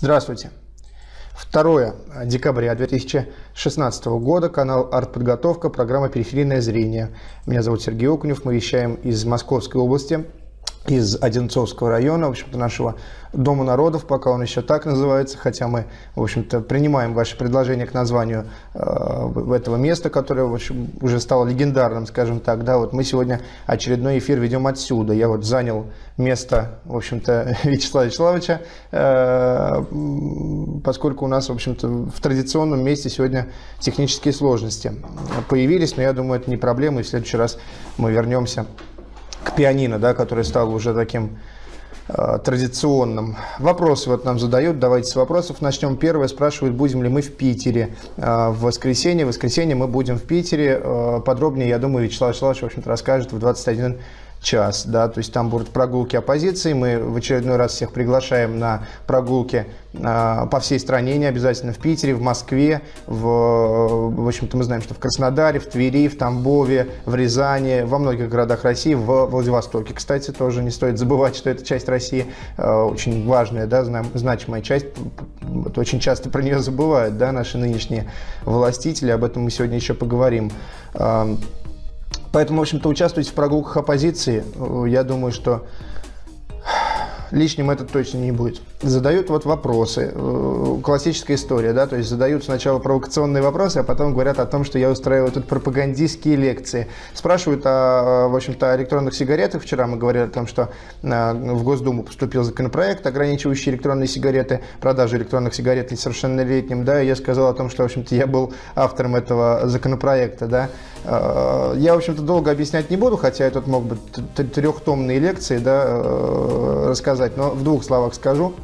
Здравствуйте. 2 декабря 2016 года, канал «Артподготовка», программа «Периферийное зрение». Меня зовут Сергей Окунев, мы вещаем из Московской области – из Одинцовского района, в общем-то, нашего Дома народов, пока он еще так называется, хотя мы, в общем-то, принимаем ваше предложение к названию э, этого места, которое в общем, уже стало легендарным, скажем так, да, вот мы сегодня очередной эфир ведем отсюда. Я вот занял место, в общем-то, Вячеслава Вячеславовича, э, поскольку у нас, в общем-то, в традиционном месте сегодня технические сложности появились, но я думаю, это не проблема, и в следующий раз мы вернемся к пианино, да, который стал уже таким э, традиционным. Вопросы вот нам задают, давайте с вопросов начнем. Первое спрашивают, будем ли мы в Питере э, в воскресенье. В воскресенье мы будем в Питере. Э, подробнее, я думаю, Вячеслав Вячеславович, в общем-то, расскажет в 21 час, да, то есть там будут прогулки оппозиции, мы в очередной раз всех приглашаем на прогулки э, по всей стране, не обязательно в Питере, в Москве, в, в общем-то мы знаем, что в Краснодаре, в Твери, в Тамбове, в Рязани, во многих городах России, в Владивостоке, кстати, тоже не стоит забывать, что это часть России э, очень важная, да, значимая часть, вот очень часто про нее забывают, да, наши нынешние властители, об этом мы сегодня еще поговорим. Поэтому, в общем-то, участвуйте в прогулках оппозиции. Я думаю, что лишним это точно не будет. Задают вот вопросы. Э, классическая история, да, то есть задают сначала провокационные вопросы, а потом говорят о том, что я устраиваю тут пропагандистские лекции. Спрашивают, о, в общем-то, электронных сигаретах. Вчера мы говорили о том, что э, в Госдуму поступил законопроект, ограничивающий электронные сигареты, продажу электронных сигарет несовершеннолетним, да, и я сказал о том, что, в общем-то, я был автором этого законопроекта, да. Э, я, в общем-то, долго объяснять не буду, хотя я тут мог бы трехтомные лекции, да, рассказать сказать, но в двух словах скажу.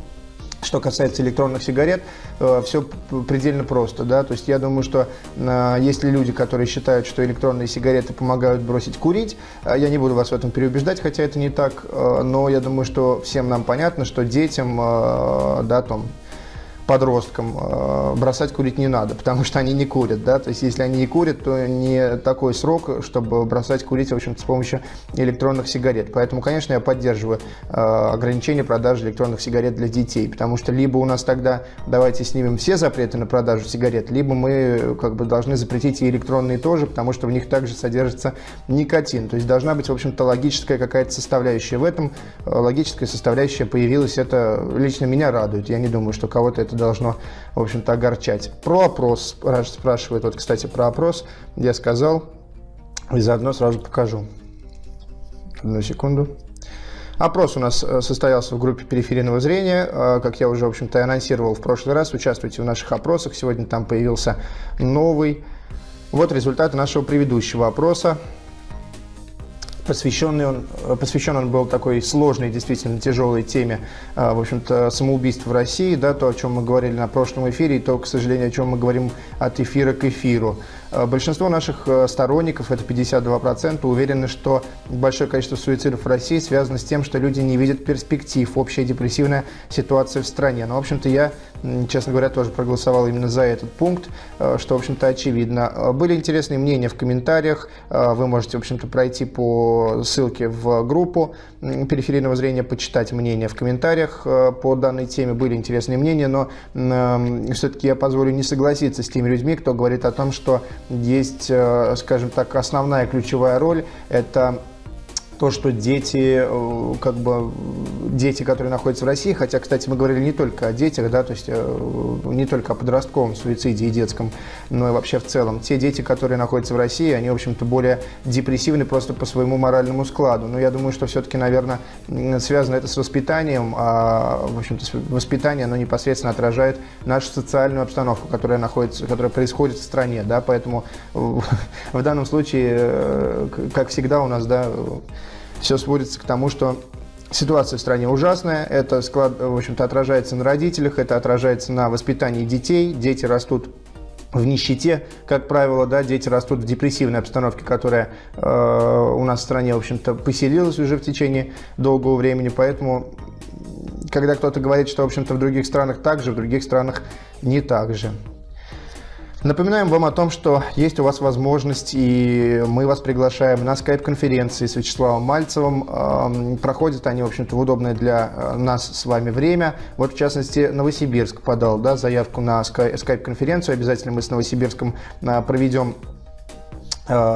Что касается электронных сигарет, э, все предельно просто. Да? То есть я думаю, что э, есть ли люди, которые считают, что электронные сигареты помогают бросить курить, э, я не буду вас в этом переубеждать, хотя это не так, но я думаю, что всем нам понятно, что детям, да, там, подросткам э, бросать курить не надо, потому что они не курят, да, то есть если они не курят, то не такой срок, чтобы бросать курить, в общем-то, с помощью электронных сигарет. Поэтому, конечно, я поддерживаю э, ограничение продажи электронных сигарет для детей, потому что либо у нас тогда давайте снимем все запреты на продажу сигарет, либо мы как бы должны запретить и электронные тоже, потому что в них также содержится никотин. То есть должна быть, в общем-то, логическая какая-то составляющая. В этом э, логическая составляющая появилась, это лично меня радует. Я не думаю, что кого-то это должно, в общем-то, огорчать. Про опрос спрашивают. Вот, кстати, про опрос я сказал и заодно сразу покажу. Одну секунду. Опрос у нас э, состоялся в группе периферийного зрения. Э, как я уже, в общем-то, анонсировал в прошлый раз, участвуйте в наших опросах. Сегодня там появился новый. Вот результаты нашего предыдущего опроса посвященный он, э, посвящен он был такой сложной, действительно тяжелой теме, э, в общем-то, самоубийств в России, да, то, о чем мы говорили на прошлом эфире, и то, к сожалению, о чем мы говорим от эфира к эфиру. Э, большинство наших сторонников, это 52%, уверены, что большое количество суицидов в России связано с тем, что люди не видят перспектив, общая депрессивная ситуация в стране. Но, в общем-то, я, честно говоря, тоже проголосовал именно за этот пункт, что, в общем-то, очевидно. Были интересные мнения в комментариях, вы можете, в общем-то, пройти по ссылки в группу периферийного зрения, почитать мнения в комментариях э, по данной теме. Были интересные мнения, но все-таки я позволю не согласиться с теми людьми, кто говорит о том, что есть, э, скажем так, основная ключевая роль – это то, что дети, э, как бы, дети, которые находятся в России, хотя, кстати, мы говорили не только о детях, да, то есть э, не только о подростковом суициде и детском, но и вообще в целом. Те дети, которые находятся в России, они, в общем-то, более депрессивны просто по своему моральному складу. Но я думаю, что все-таки, наверное, связано это с воспитанием, а, в общем-то, воспитание, оно непосредственно отражает нашу социальную обстановку, которая находится, которая происходит в стране, да, поэтому в данном случае, э, как всегда у нас, да, все сводится к тому, что ситуация в стране ужасная, это, склад, в общем-то, отражается на родителях, это отражается на воспитании детей, дети растут в нищете, как правило, да, дети растут в депрессивной обстановке, которая э, у нас в стране, в общем-то, поселилась уже в течение долгого времени, поэтому, когда кто-то говорит, что, в общем-то, в других странах так же, в других странах не так же. Напоминаем вам о том, что есть у вас возможность, и мы вас приглашаем на скайп-конференции с Вячеславом Мальцевым. Проходят они, в общем-то, в удобное для э, нас с вами время. Вот, в частности, Новосибирск подал да, заявку на скайп-конференцию. Обязательно мы с Новосибирском э, проведем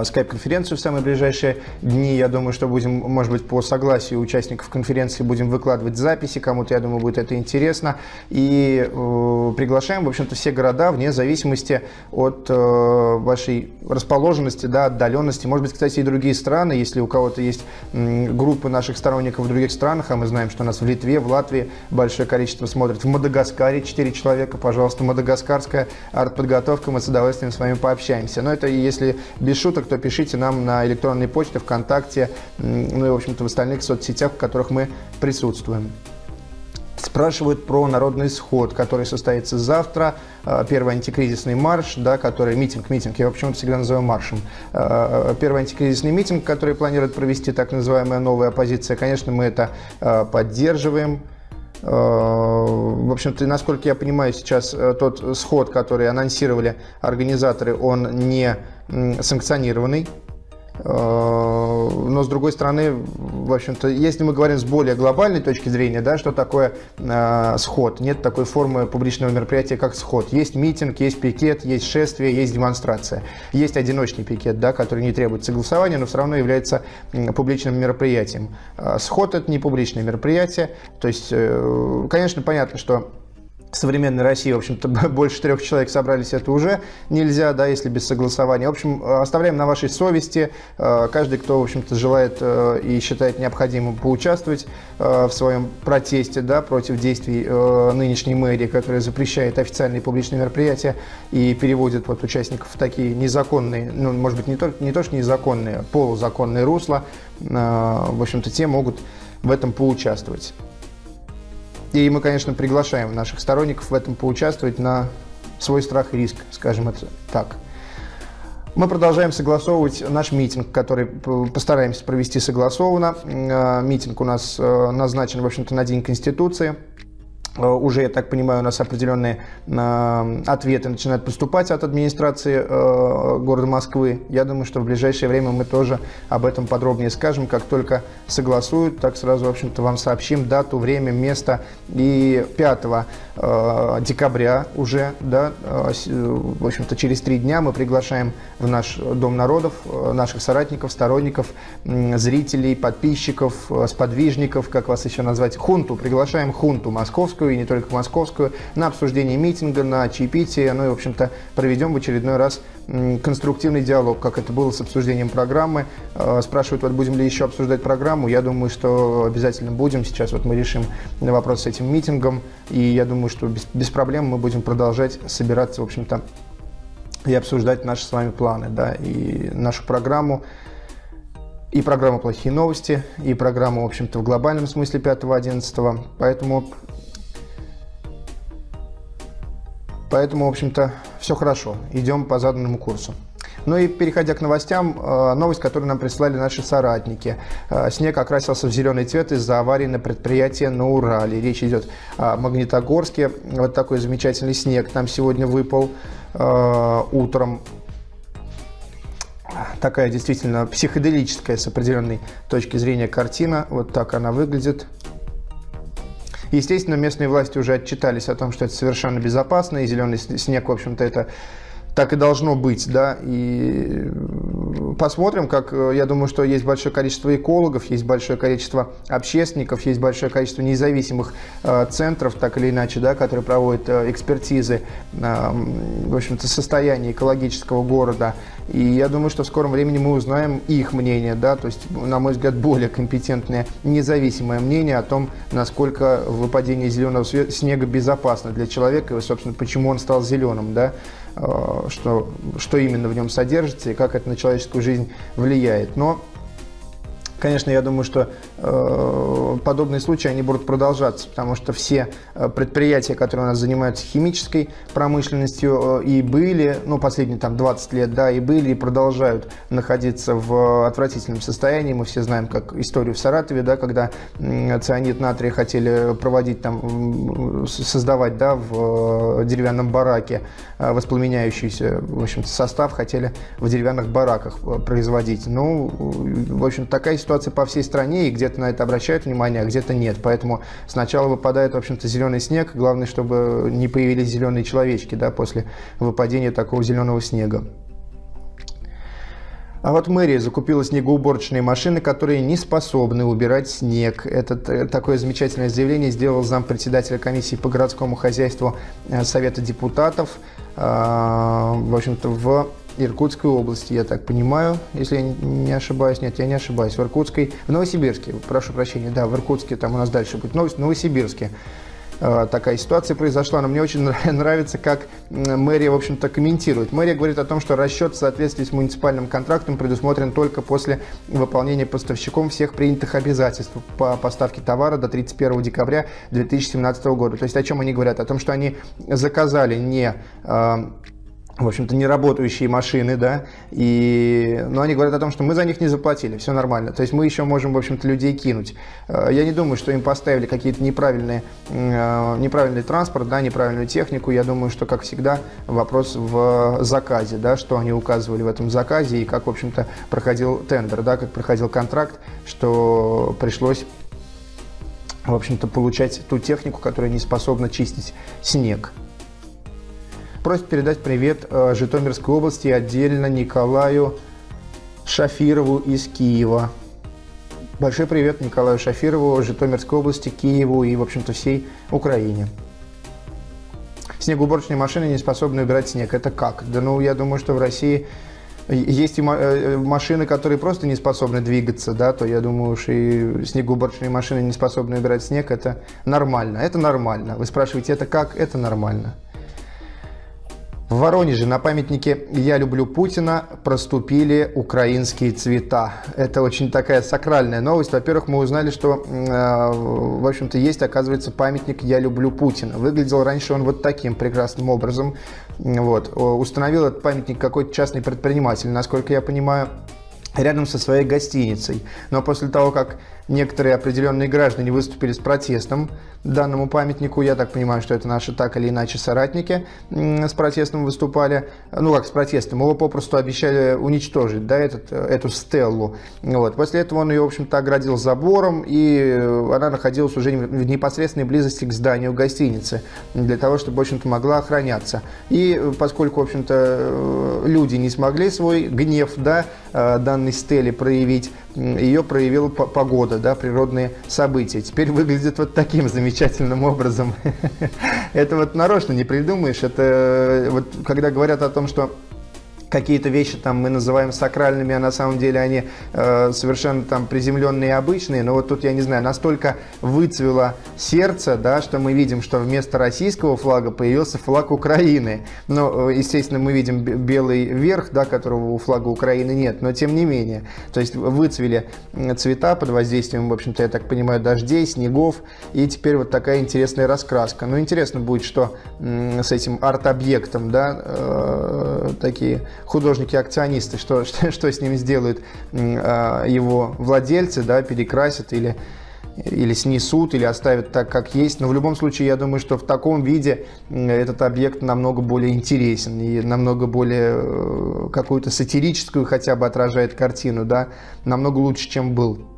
скайп-конференцию в самые ближайшие дни. Я думаю, что будем, может быть, по согласию участников конференции будем выкладывать записи. Кому-то, я думаю, будет это интересно. И э, приглашаем, в общем-то, все города вне зависимости от э, вашей расположенности, да, отдаленности. Может быть, кстати, и другие страны. Если у кого-то есть э, группы наших сторонников в других странах, а мы знаем, что у нас в Литве, в Латвии большое количество смотрит. В Мадагаскаре 4 человека, пожалуйста, мадагаскарская артподготовка. Мы с удовольствием с вами пообщаемся. Но это если без шуток, то пишите нам на электронной почте, ВКонтакте, ну и, в общем-то, в остальных соцсетях, в которых мы присутствуем. Спрашивают про народный сход, который состоится завтра. Э, первый антикризисный марш, да, который митинг, митинг, я почему-то всегда называю маршем. Э, э, первый антикризисный митинг, который планирует провести так называемая новая оппозиция, конечно, мы это поддерживаем. В общем-то, насколько я понимаю, сейчас тот сход, который анонсировали организаторы, он не санкционированный. Э, но с другой стороны, в общем-то, если мы говорим с более глобальной точки зрения, да, что такое э, сход, нет такой формы публичного мероприятия, как сход. Есть митинг, есть пикет, есть шествие, есть демонстрация. Есть одиночный пикет, да, который не требует согласования, но все равно является публичным мероприятием. Э, сход – это не публичное мероприятие. То есть, э, конечно, понятно, что современной России, в общем-то, больше трех человек собрались, это уже нельзя, да, если без согласования. В общем, э, оставляем на вашей совести. Э, каждый, кто, в общем-то, желает э, и считает необходимым поучаствовать в своем протесте, да, против действий нынешней мэрии, которая запрещает официальные публичные мероприятия и переводит вот участников в такие незаконные, ну, может быть, не то, не то что незаконные, а полузаконные русла, в общем-то, те могут в этом поучаствовать. И мы, конечно, приглашаем наших сторонников в этом поучаствовать на свой страх и риск, скажем это так. Мы продолжаем согласовывать наш митинг, который постараемся провести согласованно. Э, митинг у нас э, назначен, в общем-то, на День Конституции. Э, уже, я так понимаю, у нас определенные э, ответы начинают поступать от администрации э, города Москвы. Я думаю, что в ближайшее время мы тоже об этом подробнее скажем. Как только согласуют, так сразу, в общем-то, вам сообщим дату, время, место. И 5 декабря уже, да, в общем-то, через три дня мы приглашаем в наш Дом народов наших соратников, сторонников, зрителей, подписчиков, сподвижников, как вас еще назвать, хунту. Приглашаем хунту московскую московскую и не только московскую, на обсуждение митинга, на чаепитие. Ну и, в общем-то, проведем в очередной раз конструктивный диалог, как это было с обсуждением программы. Э, спрашивают, вот будем ли еще обсуждать программу. Я думаю, что обязательно будем. Сейчас вот мы решим вопрос с этим митингом. И я думаю, что без, без проблем мы будем продолжать собираться, в общем-то, и обсуждать наши с вами планы, да, и нашу программу и программа «Плохие новости», и программа, в общем-то, в глобальном смысле 5-11. Поэтому Поэтому, в общем-то, все хорошо. Идем по заданному курсу. Ну и переходя к новостям, э, новость, которую нам прислали наши соратники. Э, снег окрасился в зеленый цвет из-за аварии на предприятии на Урале. Речь идет о Магнитогорске. Вот такой замечательный снег там сегодня выпал э, утром. Такая действительно психоделическая с определенной точки зрения картина. Вот так она выглядит. Естественно, местные власти уже отчитались о том, что это совершенно безопасно, и зеленый снег, в общем-то, это так и должно быть, да, и посмотрим, как, э, я думаю, что есть большое количество экологов, есть большое количество общественников, есть большое количество независимых э, центров, так или иначе, да, которые проводят э, экспертизы, э, в общем-то, состояния экологического города, и я думаю, что в скором времени мы узнаем их мнение, да, то есть, на мой взгляд, более компетентное, независимое мнение о том, насколько выпадение зеленого снега безопасно для человека и, собственно, почему он стал зеленым, да, э, что, что именно в нем содержится и как это на человеческую жизнь влияет. Но Конечно, я думаю, что э, подобные случаи они будут продолжаться, потому что все э, предприятия, которые у нас занимаются химической промышленностью э, и были, ну, последние там 20 лет, да, и были, и продолжают находиться в отвратительном состоянии. Мы все знаем, как историю в Саратове, да, когда э, цианид натрия хотели проводить там, создавать, да, в э, деревянном бараке э, воспламеняющийся, в общем состав хотели в деревянных бараках э, производить. Ну, в общем, такая ситуация по всей стране, и где-то на это обращают внимание, а где-то нет. Поэтому сначала выпадает, в общем-то, зеленый снег. Главное, чтобы не появились зеленые человечки да, после выпадения такого зеленого снега. А вот мэрия закупила снегоуборочные машины, которые не способны убирать снег. Это э, такое замечательное заявление сделал зампредседателя комиссии по городскому хозяйству э, Совета депутатов. А, в общем-то, в Иркутской области, я так понимаю, если я не ошибаюсь. Нет, я не ошибаюсь. В Иркутской, в Новосибирске, прошу прощения, да, в Иркутске, там у нас дальше будет, в Новосибирске э, такая ситуация произошла, но мне очень нравится, как мэрия, в общем-то, комментирует. Мэрия говорит о том, что расчет в соответствии с муниципальным контрактом предусмотрен только после выполнения поставщиком всех принятых обязательств по поставке товара до 31 декабря 2017 года. То есть о чем они говорят? О том, что они заказали не э, в общем-то, не работающие машины, да, и, но они говорят о том, что мы за них не заплатили, все нормально, то есть мы еще можем, в общем-то, людей кинуть. Э, я не думаю, что им поставили какие-то неправильные, э, неправильный транспорт, да, неправильную технику, я думаю, что, как всегда, вопрос в заказе, да, что они указывали в этом заказе и как, в общем-то, проходил тендер, да, как проходил контракт, что пришлось в общем-то, получать ту технику, которая не способна чистить снег. Просит передать привет э, Житомирской области отдельно Николаю Шафирову из Киева. Большой привет Николаю Шафирову, Житомирской области, Киеву и, в общем-то, всей Украине. Снегоуборочные машины не способны убирать снег. Это как? Да ну, я думаю, что в России есть и э, машины, которые просто не способны двигаться, да, то я думаю, что и снегоуборочные машины не способны убирать снег, это нормально. Это нормально. Вы спрашиваете, это как? Это нормально. В Воронеже на памятнике «Я люблю Путина» проступили украинские цвета. Это очень такая сакральная новость. Во-первых, мы узнали, что, э, в общем-то, есть, оказывается, памятник «Я люблю Путина». Выглядел раньше он вот таким прекрасным образом. Вот. Установил этот памятник какой-то частный предприниматель, насколько я понимаю, рядом со своей гостиницей. Но после того, как некоторые определенные граждане выступили с протестом данному памятнику. Я так понимаю, что это наши так или иначе соратники с протестом выступали. Ну, как с протестом, его попросту обещали уничтожить, да, этот, эту стеллу. Вот. После этого он ее, в общем-то, оградил забором, и она находилась уже в непосредственной близости к зданию гостиницы, для того, чтобы, в общем-то, могла охраняться. И поскольку, в общем-то, люди не смогли свой гнев, да, э, данной стели проявить, ее проявила погода, да, природные события. Теперь выглядит вот таким замечательным образом. Это вот нарочно не придумаешь. Это э, вот когда говорят о том, что какие-то вещи там мы называем сакральными, а на самом деле они э, совершенно там приземленные и обычные. Но вот тут, я не знаю, настолько выцвело сердце, да, что мы видим, что вместо российского флага появился флаг Украины. Но, э, естественно, мы видим белый верх, да, которого у флага Украины нет, но тем не менее. То есть выцвели цвета под воздействием, в общем-то, я так понимаю, дождей, снегов, и теперь вот такая интересная раскраска. Ну, интересно будет, что с этим арт-объектом, да, э, такие художники-акционисты, что, что, что с ним сделают а, его владельцы, да, перекрасят или или снесут, или оставят так, как есть. Но в любом случае, я думаю, что в таком виде этот объект намного более интересен и намного более э, какую-то сатирическую хотя бы отражает картину, да, намного лучше, чем был.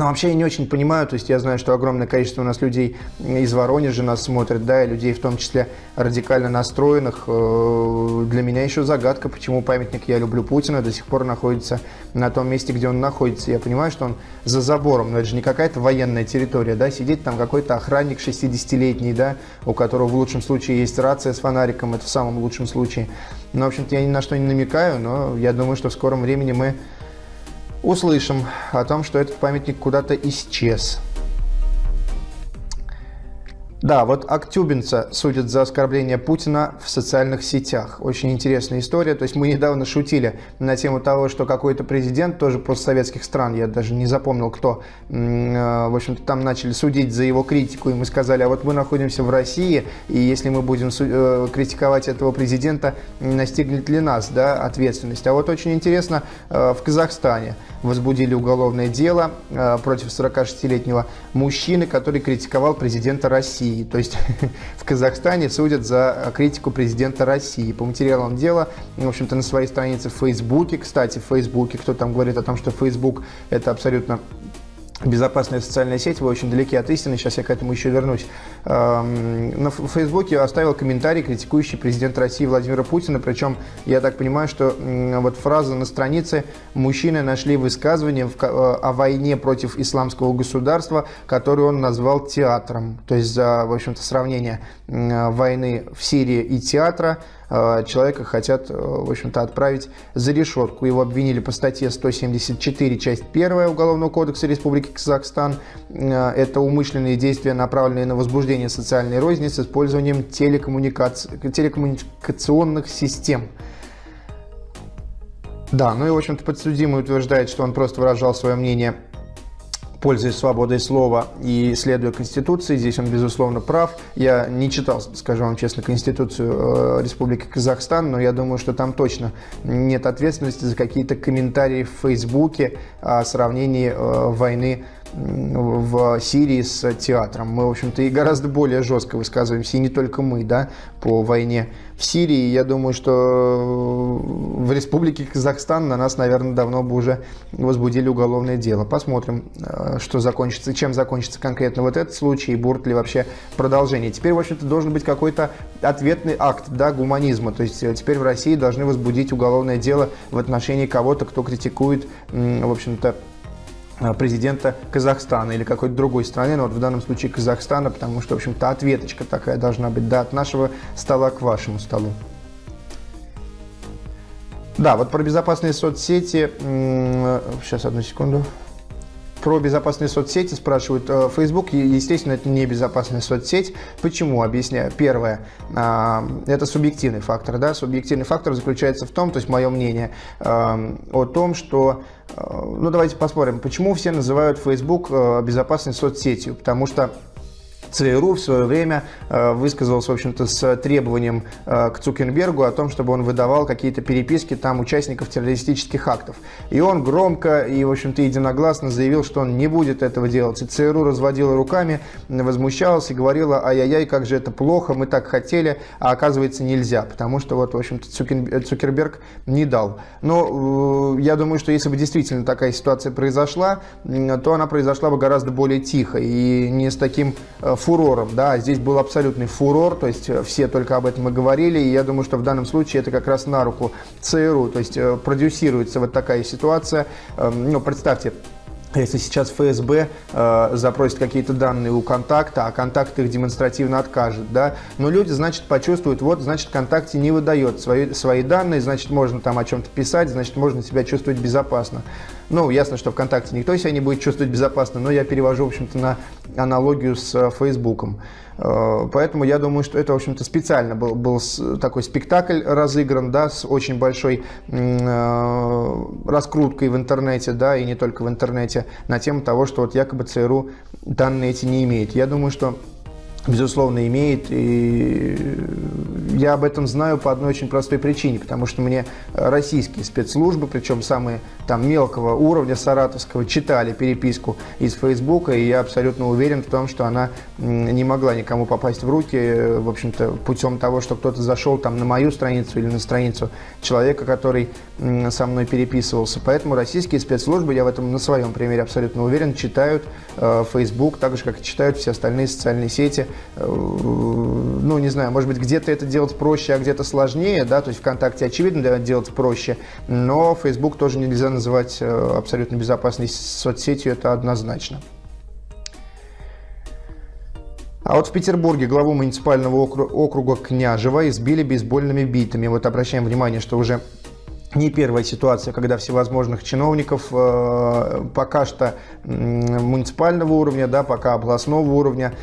Но вообще я не очень понимаю, то есть я знаю, что огромное количество у нас людей из Воронежа нас смотрят, да, и людей в том числе радикально настроенных. Э, для меня еще загадка, почему памятник «Я люблю Путина» до сих пор находится на том месте, где он находится. Я понимаю, что он за забором, но это же не какая-то военная территория, да, сидит там какой-то охранник 60-летний, да, у которого в лучшем случае есть рация с фонариком, это в самом лучшем случае. Но, в общем-то, я ни на что не намекаю, но я думаю, что в скором времени мы услышим о том, что этот памятник куда-то исчез. Да, вот Актюбинца судят за оскорбление Путина в социальных сетях. Очень интересная история. То есть мы недавно шутили на тему того, что какой-то президент, тоже постсоветских стран, я даже не запомнил кто, э, в общем-то там начали судить за его критику, и мы сказали, а вот мы находимся в России, и если мы будем э, критиковать этого президента, настигнет ли нас да, ответственность. А вот очень интересно, э, в Казахстане возбудили уголовное дело против 46-летнего мужчины, который критиковал президента России. России. То есть в Казахстане судят за критику президента России. По материалам дела, в общем-то, на своей странице в Фейсбуке, кстати, в Фейсбуке, кто там говорит о том, что Фейсбук это абсолютно безопасная социальная сеть, вы очень далеки от истины, сейчас я к этому еще вернусь. Эм, на Фейсбуке оставил комментарий, критикующий президента России Владимира Путина, причем я так понимаю, что вот фраза на странице «Мужчины нашли высказывание э, о войне против исламского государства, которое он назвал театром». То есть за, в общем-то, сравнение войны в Сирии и театра – Э, человека хотят, э, в общем-то, отправить за решетку. Его обвинили по статье 174, часть 1 Уголовного кодекса Республики Казахстан. Э, это умышленные действия, направленные на возбуждение социальной розни с использованием телекоммуникаци... телекоммуникационных систем. Да, ну и, в общем-то, подсудимый утверждает, что он просто выражал свое мнение пользуясь свободой слова и следуя Конституции. Здесь он, безусловно, прав. Я не читал, скажу вам честно, Конституцию э, Республики Казахстан, но я думаю, что там точно нет ответственности за какие-то комментарии в Фейсбуке о сравнении э, войны в Сирии с театром. Мы, в общем-то, и гораздо более жестко высказываемся, и не только мы, да, по войне в Сирии. Я думаю, что в Республике Казахстан на нас, наверное, давно бы уже возбудили уголовное дело. Посмотрим, э, что закончится, чем закончится конкретно вот этот случай, и будет ли вообще продолжение. Теперь, в общем-то, должен быть какой-то ответный акт, да, гуманизма. То есть э, теперь в России должны возбудить уголовное дело в отношении кого-то, кто критикует, в общем-то, Э, президента Казахстана или какой-то другой страны, но вот в данном случае Казахстана, потому что, в общем-то, ответочка такая должна быть, да, от нашего стола к вашему столу. Да, вот про безопасные соцсети, сейчас одну секунду. Про безопасные соцсети спрашивают. Э, Facebook, естественно, это не безопасная соцсеть. Почему? Объясняю. Первое. А, это субъективный фактор. Да? Субъективный фактор заключается в том, то есть мое мнение, э, о том, что Э, ну, давайте посмотрим, почему все называют Facebook безопасной соцсетью. Потому что ЦРУ в свое время э, высказался, в общем-то, с требованием э, к Цукербергу о том, чтобы он выдавал какие-то переписки там участников террористических актов. И он громко и, в общем-то, единогласно заявил, что он не будет этого делать. И ЦРУ разводила руками, возмущалась и говорила, ай-яй-яй, как же это плохо, мы так хотели, а оказывается нельзя, потому что вот, в общем-то, Цукерберг не дал. Но э, я думаю, что если бы действительно такая ситуация произошла, то она произошла бы гораздо более тихо и не с таким фурором, да, здесь был абсолютный фурор, то есть э, все только об этом и говорили, и я думаю, что в данном случае это как раз на руку ЦРУ, то есть э, продюсируется вот такая ситуация, эм, ну, представьте, если сейчас ФСБ э, запросит какие-то данные у контакта, а контакт их демонстративно откажет, да, но люди, значит, почувствуют, вот, значит, ВКонтакте не выдает свои, свои данные, значит, можно там о чем-то писать, значит, можно себя чувствовать безопасно. Ну, ясно, что ВКонтакте никто себя не будет чувствовать безопасно, но я перевожу, в общем-то, на аналогию с э, Фейсбуком. Э, поэтому я думаю, что это, в общем-то, специально был, был такой спектакль разыгран, да, с очень большой э, раскруткой в интернете, да, и не только в интернете, на тему того, что вот якобы ЦРУ данные эти не имеет. Я думаю, что безусловно, имеет. И я об этом знаю по одной очень простой причине, потому что мне российские спецслужбы, причем самые там мелкого уровня саратовского, читали переписку из Фейсбука, и я абсолютно уверен в том, что она не могла никому попасть в руки, в общем-то, путем того, что кто-то зашел там на мою страницу или на страницу человека, который со мной переписывался. Поэтому российские спецслужбы, я в этом на своем примере абсолютно уверен, читают э, Facebook, так же, как и читают все остальные социальные сети, Э, ну, не знаю, может быть, где-то это делать проще, а где-то сложнее, да, то есть ВКонтакте, очевидно, делать проще, но Facebook тоже нельзя называть э, абсолютно безопасной соцсетью, это однозначно. А вот в Петербурге главу муниципального округа Княжева избили бейсбольными битами. Вот обращаем внимание, что уже не первая ситуация, когда всевозможных чиновников э, пока что муниципального уровня, да, пока областного уровня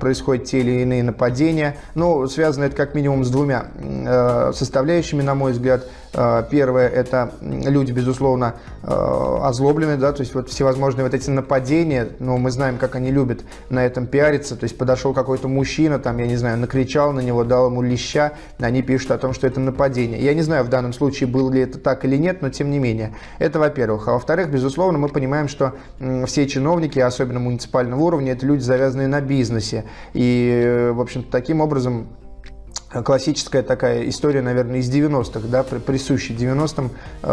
происходят те или иные нападения. Но связано это как минимум с двумя э, составляющими, на мой взгляд. Э, первое – это люди, безусловно, озлобленные, да, то есть вот всевозможные вот эти нападения, но мы знаем, как они любят на этом пиариться, то есть подошел какой-то мужчина, там, я не знаю, накричал на него, дал ему леща, они пишут о том, что это нападение. Я не знаю в данном случае, был ли это так или нет, но тем не менее. Это во-первых. А во-вторых, безусловно, мы понимаем, что все чиновники, особенно муниципального уровня, это люди, завязанные на бизнесе. И, в общем-то, таким образом классическая такая история, наверное, из 90-х, да, присущая 90-м, э,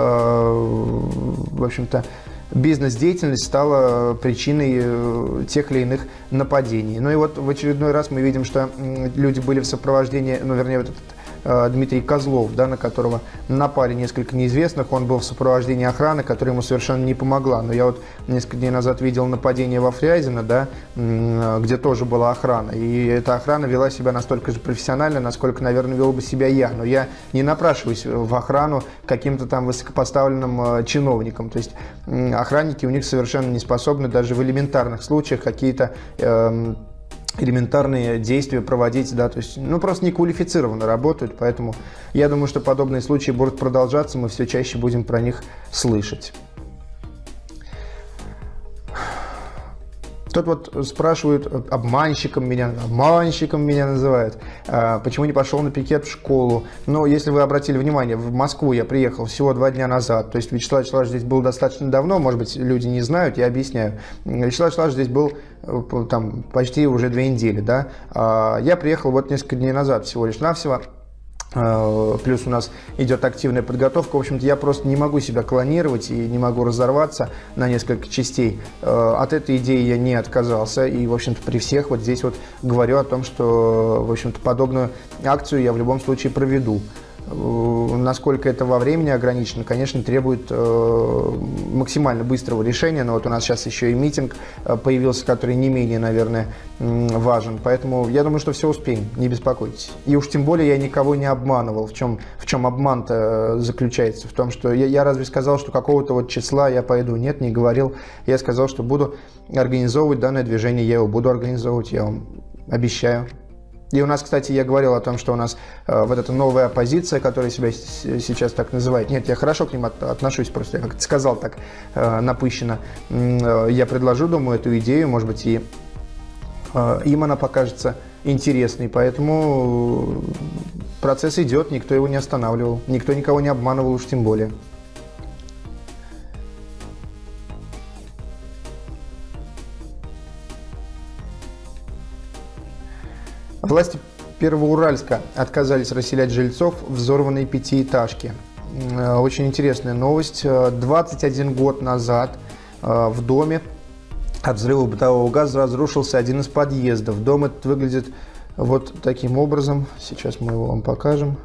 в общем-то, бизнес-деятельность стала причиной э, тех или иных нападений. Ну и вот в очередной раз мы видим, что люди были в сопровождении, ну, вернее, вот этот Дмитрий Козлов, да, на которого напали несколько неизвестных. Он был в сопровождении охраны, которая ему совершенно не помогла. Но я вот несколько дней назад видел нападение во Фрязино, да, где тоже была охрана. И эта охрана вела себя настолько же профессионально, насколько, наверное, вел бы себя я. Но я не напрашиваюсь в охрану каким-то там высокопоставленным э, чиновником. То есть охранники у них совершенно не способны даже в элементарных случаях какие-то э, элементарные действия проводить, да, то есть, ну, просто неквалифицированно работают, поэтому я думаю, что подобные случаи будут продолжаться, мы все чаще будем про них слышать. Тут вот спрашивают, обманщиком меня, обманщиком меня называют, а, почему не пошел на пикет в школу. Но если вы обратили внимание, в Москву я приехал всего два дня назад, то есть Вячеслав Вячеславович здесь был достаточно давно, может быть, люди не знают, я объясняю. Вячеслав Вячеславович здесь был э, там почти уже две недели, да. А, я приехал вот несколько дней назад всего лишь навсего. Э, плюс у нас идет активная подготовка. В общем-то, я просто не могу себя клонировать и не могу разорваться на несколько частей. Э, от этой идеи я не отказался. И, в общем-то, при всех вот здесь вот говорю о том, что, в общем-то, подобную акцию я в любом случае проведу. Э, насколько это во времени ограничено, конечно, требует э, максимально быстрого решения. Но вот у нас сейчас еще и митинг э, появился, который не менее, наверное, важен. Поэтому я думаю, что все успеем, не беспокойтесь. И уж тем более я никого не обманывал. В чем, в чем обман-то заключается? В том, что я, я разве сказал, что какого-то вот числа я пойду? Нет, не говорил. Я сказал, что буду организовывать данное движение, я его буду организовывать, я вам обещаю. И у нас, кстати, я говорил о том, что у нас э, вот эта новая оппозиция, которая себя сейчас так называет. Нет, я хорошо к ним от, отношусь, просто я как-то сказал так э, напыщенно. Э, я предложу, думаю, эту идею, может быть, и э, им она покажется интересной. Поэтому процесс идет, никто его не останавливал, никто никого не обманывал уж тем более. Власти Первоуральска отказались расселять жильцов взорванной пятиэтажки. Э, очень интересная новость. 21 год назад э, в доме от взрыва бытового газа разрушился один из подъездов. Дом этот выглядит вот таким образом. Сейчас мы его вам покажем.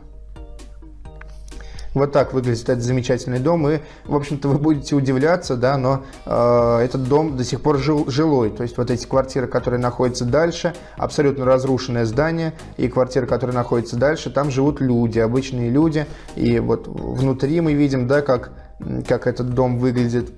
Вот так выглядит этот замечательный дом. И, в общем-то, вы будете удивляться, да, но э, этот дом до сих пор жил, жилой. То есть вот эти квартиры, которые находятся дальше, абсолютно разрушенное здание, и квартиры, которые находятся дальше, там живут люди, обычные люди. И вот внутри мы видим, да, как, как этот дом выглядит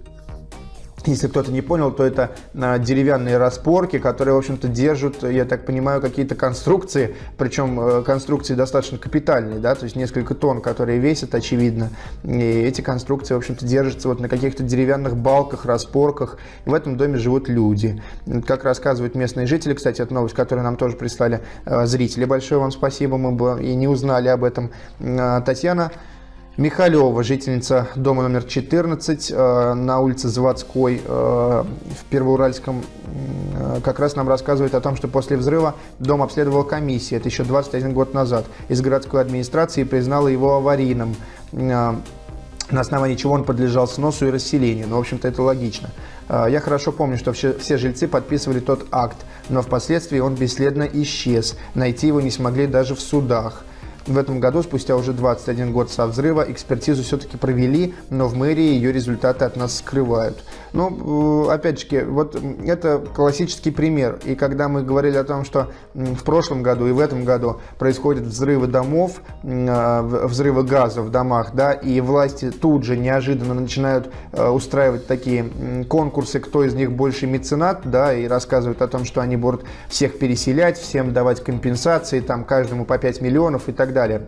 если кто-то не понял, то это а, деревянные распорки, которые, в общем-то, держат, я так понимаю, какие-то конструкции, причем э, конструкции достаточно капитальные, да, то есть несколько тонн, которые весят, очевидно. И эти конструкции, в общем-то, держатся вот на каких-то деревянных балках, распорках. И в этом доме живут люди. Как рассказывают местные жители, кстати, это новость, которую нам тоже прислали э, зрители. Большое вам спасибо, мы бы и не узнали об этом. А, Татьяна Михалева, жительница дома номер 14 э, на улице Заводской э, в Первоуральском, э, как раз нам рассказывает о том, что после взрыва дом обследовала комиссия, это еще 21 год назад, из городской администрации признала его аварийным, на основании чего он подлежал сносу и расселению. Ну, в общем-то, это логично. Я хорошо помню, что все жильцы подписывали тот акт, но впоследствии он бесследно исчез. Найти его не смогли даже в судах. В этом году, спустя уже 21 год со взрыва, экспертизу все-таки провели, но в мэрии ее результаты от нас скрывают. Ну, опять же, вот это классический пример. И когда мы говорили о том, что в прошлом году и в этом году происходят взрывы домов, а, взрывы газа в домах, да, и власти тут же неожиданно начинают а, устраивать такие конкурсы, кто из них больше меценат, да, и рассказывают о том, что они будут всех переселять, всем давать компенсации, там, каждому по 5 миллионов и так далее далее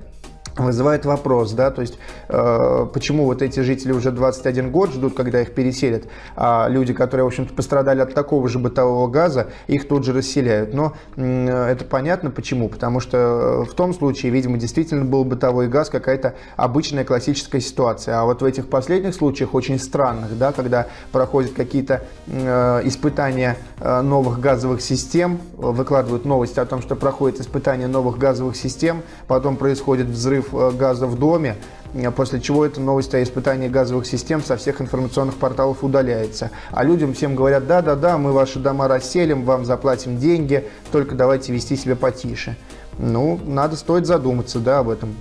вызывает вопрос, да, то есть э, почему вот эти жители уже 21 год ждут, когда их переселят, а люди, которые, в общем-то, пострадали от такого же бытового газа, их тут же расселяют. Но э, это понятно почему, потому что в том случае, видимо, действительно был бытовой газ, какая-то обычная классическая ситуация. А вот в этих последних случаях, очень странных, да, когда проходят какие-то э, испытания э, новых газовых систем, выкладывают новости о том, что проходит испытание новых газовых систем, потом происходит взрыв Э, газа в доме, э, после чего эта новость о испытании газовых систем со всех информационных порталов удаляется. А людям всем говорят, да-да-да, мы ваши дома расселим, вам заплатим деньги, только давайте вести себя потише. Ну, надо, стоит задуматься, да, об этом.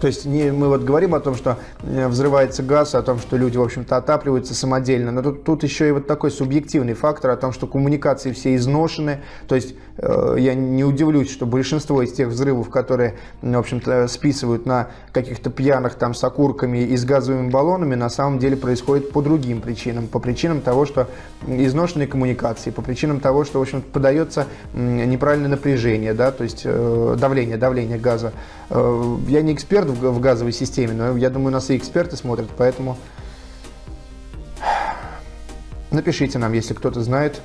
То есть не, мы вот говорим о том, что э, взрывается газ, о том, что люди, в общем-то, отапливаются самодельно, но тут, тут еще и вот такой субъективный фактор о том, что коммуникации все изношены. То есть э, я не удивлюсь, что большинство из тех взрывов, которые, в общем-то, списывают на каких-то пьяных там с окурками и с газовыми баллонами, на самом деле происходит по другим причинам. По причинам того, что изношенные коммуникации, по причинам того, что, в общем подается неправильное напряжение, да, то есть э, давление, давление газа. Э, я не эксперт в, газовой системе, но я думаю, нас и эксперты смотрят, поэтому напишите нам, если кто-то знает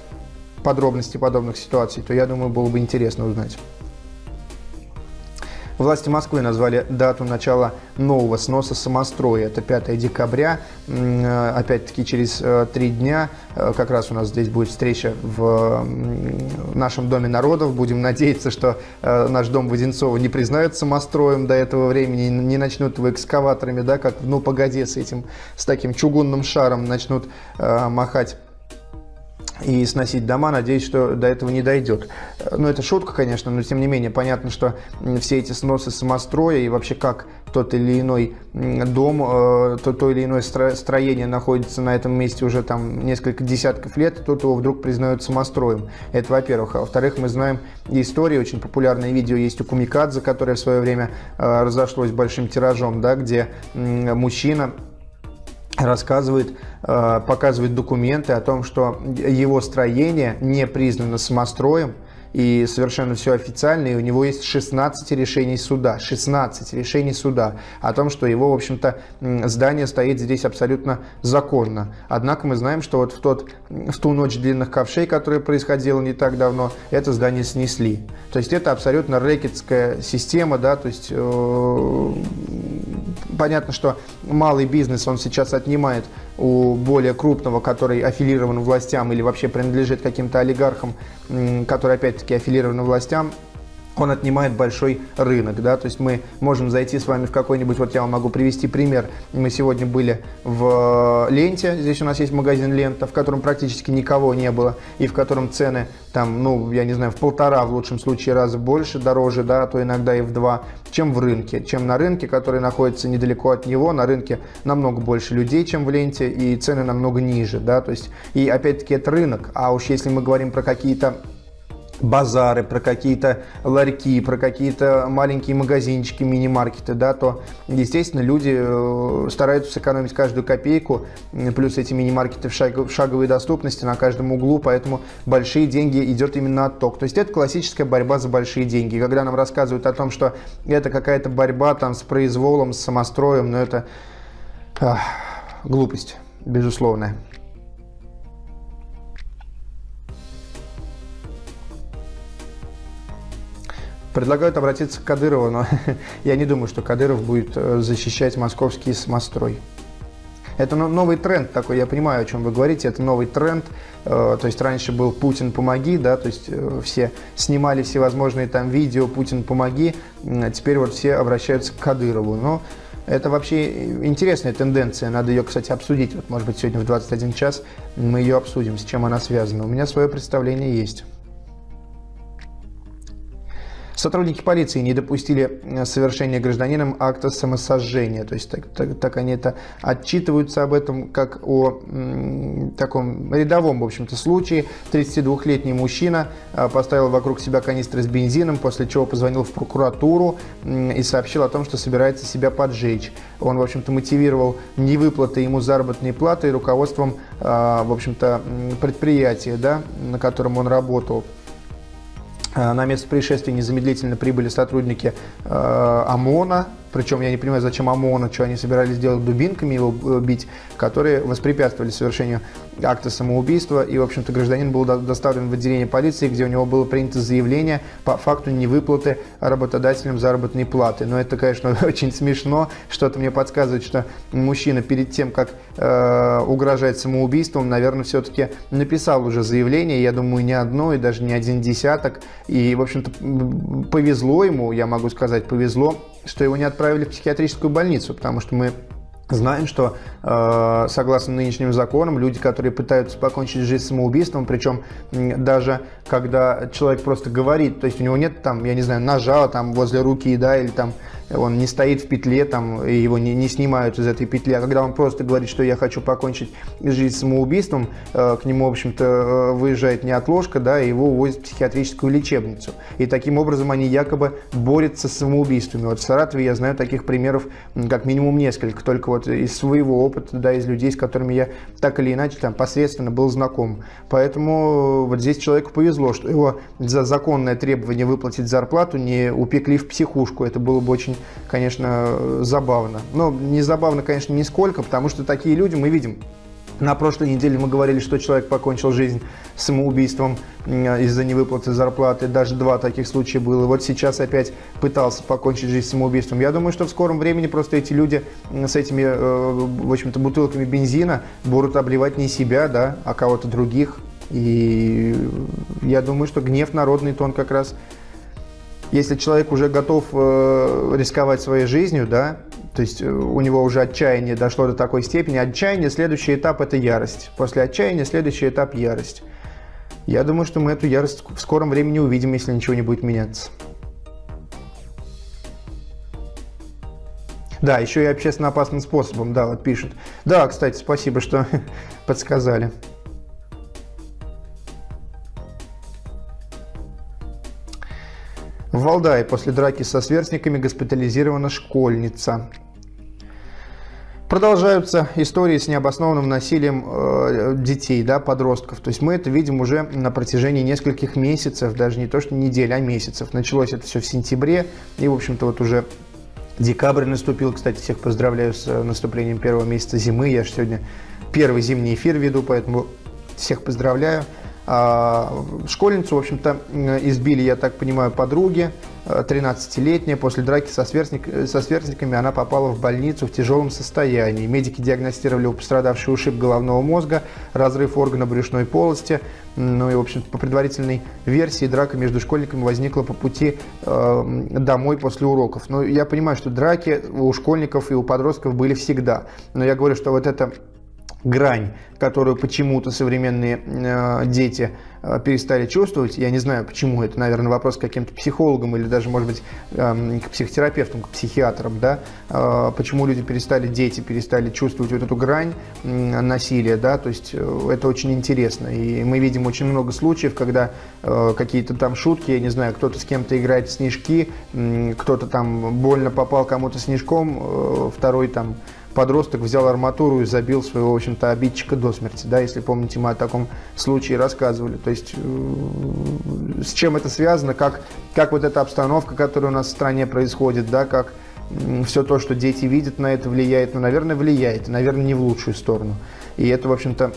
подробности подобных ситуаций, то я думаю, было бы интересно узнать. Власти Москвы назвали дату начала нового сноса самостроя. Это 5 декабря. Э, опять-таки через э, три дня э, как раз у нас здесь будет встреча в нашем Доме народов. Будем надеяться, что наш дом Воденцова не признают самостроем до этого времени, не начнут его экскаваторами, да, как ну погоди с этим, с таким чугунным шаром начнут махать и сносить дома. Надеюсь, что до этого не дойдет. Ну, это шутка, конечно, но тем не менее понятно, что все эти сносы самостроя и вообще как тот или иной дом, э, то, то или иное строение находится на этом месте уже там несколько десятков лет, тут его вдруг признают самостроем. Это во-первых. А во-вторых, мы знаем истории, очень популярное видео есть у Кумикадзе, которое в свое время э, разошлось большим тиражом, да, где мужчина рассказывает, показывает документы о том, что его строение не признано самостроем, и совершенно все официально, и у него есть 16 решений суда, 16 решений суда о том, что его, в общем-то, здание стоит здесь абсолютно законно. Однако мы знаем, что вот в, тот, в ту ночь длинных ковшей, которая происходила не так давно, это здание снесли. То есть это абсолютно рэкетская система, да, то есть э, понятно, что малый бизнес, он сейчас отнимает у более крупного, который аффилирован властям или вообще принадлежит каким-то олигархам, который опять-таки аффилирован властям, он отнимает большой рынок, да, то есть мы можем зайти с вами в какой-нибудь, вот я вам могу привести пример, мы сегодня были в Ленте, здесь у нас есть магазин Лента, в котором практически никого не было, и в котором цены там, ну, я не знаю, в полтора, в лучшем случае, раза больше, дороже, да, а то иногда и в два, чем в рынке, чем на рынке, который находится недалеко от него, на рынке намного больше людей, чем в Ленте, и цены намного ниже, да, то есть, и опять-таки это рынок, а уж если мы говорим про какие-то базары, про какие-то ларьки, про какие-то маленькие магазинчики, мини-маркеты, да, то, естественно, люди э, стараются сэкономить каждую копейку, плюс эти мини-маркеты в, шаг, в шаговой доступности на каждом углу, поэтому большие деньги идет именно отток. То есть это классическая борьба за большие деньги. Когда нам рассказывают о том, что это какая-то борьба там с произволом, с самостроем, но это ах, глупость, безусловная. Предлагают обратиться к Кадырову, но я не думаю, что Кадыров будет э, защищать московский самострой. Это новый тренд такой, я понимаю, о чем вы говорите, это новый тренд. Э, то есть раньше был «Путин, помоги», да, то есть э, все снимали всевозможные там видео «Путин, помоги», а теперь вот все обращаются к Кадырову. Но это вообще интересная тенденция, надо ее, кстати, обсудить. Вот, может быть, сегодня в 21 час мы ее обсудим, с чем она связана. У меня свое представление есть. Сотрудники полиции не допустили э, совершения гражданином акта самосожжения. То есть так, так, так они это отчитываются об этом как о таком рядовом, в общем-то, случае. 32-летний мужчина э, поставил вокруг себя канистры с бензином, после чего позвонил в прокуратуру и сообщил о том, что собирается себя поджечь. Он, в общем-то, мотивировал невыплаты ему заработной платы руководством, э, в общем-то, предприятия, да, на котором он работал. Э, на место происшествия незамедлительно прибыли сотрудники э, ОМОНа, причем я не понимаю, зачем ОМОНа, что они собирались делать дубинками его э, бить, которые воспрепятствовали совершению акта самоубийства. И, в общем-то, гражданин был доставлен в отделение полиции, где у него было принято заявление по факту невыплаты работодателям заработной платы. Но это, конечно, очень смешно. Что-то мне подсказывает, что мужчина перед тем, как э, угрожать самоубийством, наверное, все-таки написал уже заявление. Я думаю, не одно и даже не один десяток. И, в общем-то, повезло ему, я могу сказать, повезло что его не отправили в психиатрическую больницу, потому что мы Знаем, что э, согласно нынешним законам, люди, которые пытаются покончить жизнь самоубийством, причем даже когда человек просто говорит, то есть у него нет там, я не знаю, ножа там возле руки, да, или там он не стоит в петле, там, и его не, не снимают из этой петли, а когда он просто говорит, что я хочу покончить жизнь самоубийством, э, к нему, в общем-то, э, выезжает неотложка, да, и его увозят в психиатрическую лечебницу. И таким образом они якобы борются с самоубийствами. Вот в Саратове я знаю таких примеров как минимум несколько, только вот из своего опыта, да, из людей, с которыми я так или иначе там посредственно был знаком. Поэтому вот здесь человеку повезло, что его за законное требование выплатить зарплату не упекли в психушку. Это было бы очень очень, конечно, забавно. Но не забавно, конечно, нисколько, потому что такие люди мы видим. На прошлой неделе мы говорили, что человек покончил жизнь самоубийством из-за невыплаты зарплаты. Даже два таких случая было. Вот сейчас опять пытался покончить жизнь самоубийством. Я думаю, что в скором времени просто эти люди с этими, э, в общем-то, бутылками бензина будут обливать не себя, да, а кого-то других. И я думаю, что гнев народный, то он как раз если человек уже готов э, рисковать своей жизнью, да, то есть э, у него уже отчаяние дошло до такой степени, отчаяние, следующий этап – это ярость. После отчаяния следующий этап – ярость. Я думаю, что мы эту ярость в скором времени увидим, если ничего не будет меняться. Да, еще и общественно опасным способом, да, вот пишут. Да, кстати, спасибо, что подсказали. Валдае после драки со сверстниками госпитализирована школьница. Продолжаются истории с необоснованным насилием э, детей, да, подростков. То есть мы это видим уже на протяжении нескольких месяцев, даже не то что недель, а месяцев. Началось это все в сентябре, и, в общем-то, вот уже декабрь наступил. Кстати, всех поздравляю с э, наступлением первого месяца зимы. Я же сегодня первый зимний эфир веду, поэтому всех поздравляю. А, школьницу, в общем-то, избили, я так понимаю, подруги, 13-летняя. Э, После драки со, сверстник, со сверстниками она попала в больницу в тяжелом состоянии. Медики диагностировали у пострадавшей ушиб головного мозга, разрыв органа брюшной полости. Ну и, в общем по предварительной версии, драка между школьниками возникла по пути э, домой после уроков. Но я понимаю, что драки у школьников и у подростков были всегда. Но я говорю, что вот это грань, которую почему-то современные э, дети э, перестали чувствовать. Я не знаю, почему. Это, наверное, вопрос к каким-то психологам или даже, может быть, э, к психотерапевтам, к психиатрам. Да? Э, почему люди перестали, дети перестали чувствовать вот эту грань э, насилия. Да? То есть э, это очень интересно. И мы видим очень много случаев, когда э, какие-то там шутки, я не знаю, кто-то с кем-то играет в снежки, э, кто-то там больно попал кому-то снежком, э, второй там подросток взял арматуру и забил своего, в общем-то, обидчика до смерти, да, если помните, мы о таком случае рассказывали. То есть э, с чем это связано, как, как вот эта обстановка, которая у нас в стране происходит, да, как все то, что дети видят, на это влияет, ну, наверное, влияет, наверное, не в лучшую сторону. И это, в общем-то,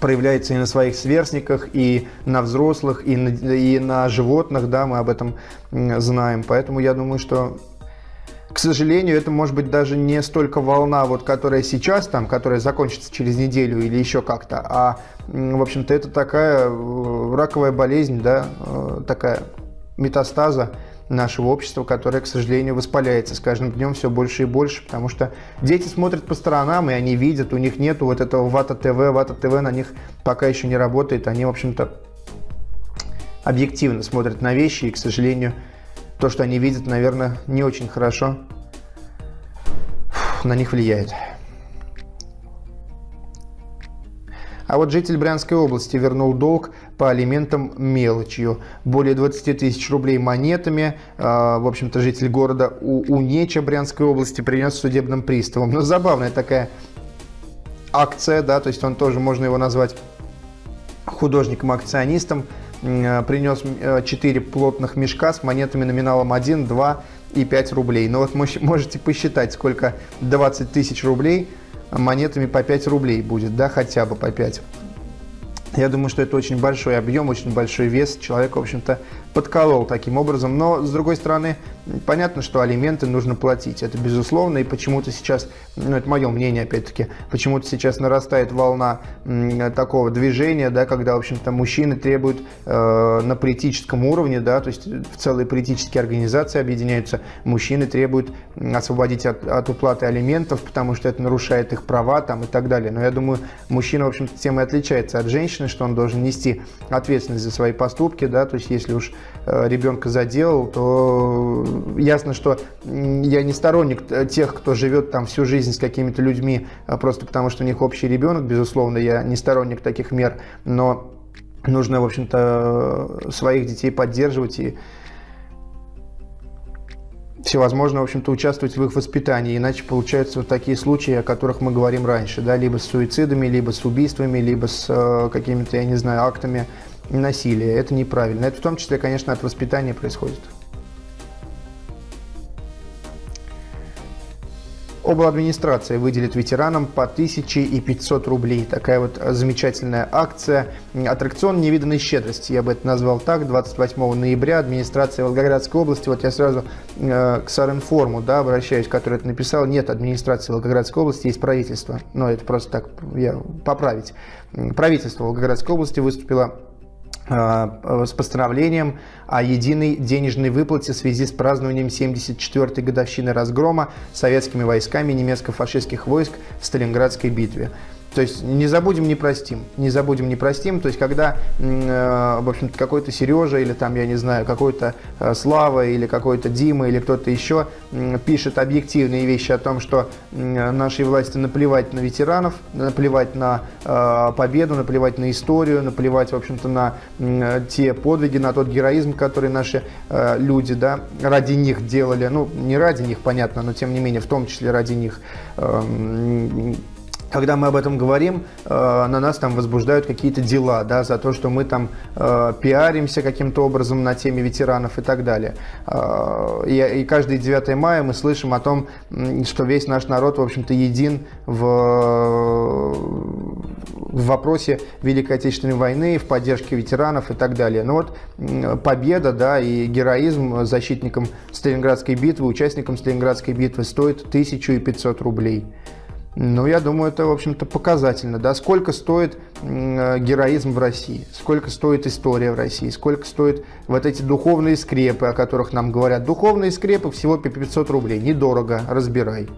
проявляется и на своих сверстниках, и на взрослых, и на, и на животных, да, мы об этом знаем. Поэтому я думаю, что к сожалению, это может быть даже не столько волна, вот, которая сейчас, там, которая закончится через неделю или еще как-то, а, в общем-то, это такая э, раковая болезнь, да, э, такая метастаза нашего общества, которая, к сожалению, воспаляется с каждым днем все больше и больше, потому что дети смотрят по сторонам, и они видят, у них нету вот этого вата ТВ, вата ТВ на них пока еще не работает, они, в общем-то, объективно смотрят на вещи и, к сожалению, то, что они видят, наверное, не очень хорошо на них влияет. А вот житель Брянской области вернул долг по алиментам мелочью. Более 20 тысяч рублей монетами. А, в общем-то, житель города Унеча Брянской области принес судебным приставом. Но забавная такая акция, да, то есть он тоже, можно его назвать художником-акционистом. Принес 4 плотных мешка с монетами номиналом 1, 2 и 5 рублей. Но вот можете посчитать, сколько 20 тысяч рублей – монетами по 5 рублей будет, да, хотя бы по 5. Я думаю, что это очень большой объем, очень большой вес. Человек, в общем-то, подколол таким образом. Но, с другой стороны, понятно, что алименты нужно платить. Это безусловно. И почему-то сейчас, ну, это мое мнение, опять-таки, почему-то сейчас нарастает волна такого движения, да, когда, в общем-то, мужчины требуют э, на политическом уровне, да, то есть в целые политические организации объединяются, мужчины требуют освободить от, от уплаты алиментов, потому что это нарушает их права там и так далее. Но я думаю, мужчина, в общем-то, тем и отличается от женщины, что он должен нести ответственность за свои поступки, да, то есть если уж ребенка заделал, то ясно, что я не сторонник тех, кто живет там всю жизнь с какими-то людьми, а просто потому что у них общий ребенок, безусловно, я не сторонник таких мер, но нужно, в общем-то, своих детей поддерживать и всевозможно, в общем-то, участвовать в их воспитании. Иначе получаются вот такие случаи, о которых мы говорим раньше, да, либо с суицидами, либо с убийствами, либо с э, какими-то, я не знаю, актами насилие. Это неправильно. Это в том числе, конечно, от воспитания происходит. Обладминистрация выделит ветеранам по 1500 рублей. Такая вот замечательная акция. Аттракцион невиданной щедрости, я бы это назвал так. 28 ноября администрация Волгоградской области, вот я сразу э, к Саринформу да, обращаюсь, который это написал. Нет администрации Волгоградской области, есть правительство. Но это просто так, я поправить. Правительство Волгоградской области выступило с постановлением о единой денежной выплате в связи с празднованием 74-й годовщины разгрома советскими войсками немецко-фашистских войск в Сталинградской битве. То есть не забудем, не простим. Не забудем, не простим. То есть когда, э, в общем-то, какой-то Сережа или там, я не знаю, какой-то э, Слава или какой-то Дима или кто-то еще пишет объективные вещи о том, что э, нашей власти наплевать на ветеранов, наплевать на победу, наплевать на историю, наплевать, в общем-то, на те подвиги, на тот героизм, который наши люди, да, ради них делали. Ну, не ради них, понятно, но тем не менее, в том числе ради них. Когда мы об этом говорим, э, на нас там возбуждают какие-то дела, да, за то, что мы там э, пиаримся каким-то образом на теме ветеранов и так далее. Э, и, и каждый 9 мая мы слышим о том, что весь наш народ, в общем-то, един в, в вопросе Великой Отечественной войны, в поддержке ветеранов и так далее. Но вот победа, да, и героизм защитникам Сталинградской битвы, участникам Сталинградской битвы стоит 1500 рублей. Ну, я думаю, это, в общем-то, показательно. Да? Сколько стоит э, героизм в России, сколько стоит история в России, сколько стоит вот эти духовные скрепы, о которых нам говорят. Духовные скрепы всего по 500 рублей. Недорого, разбирай.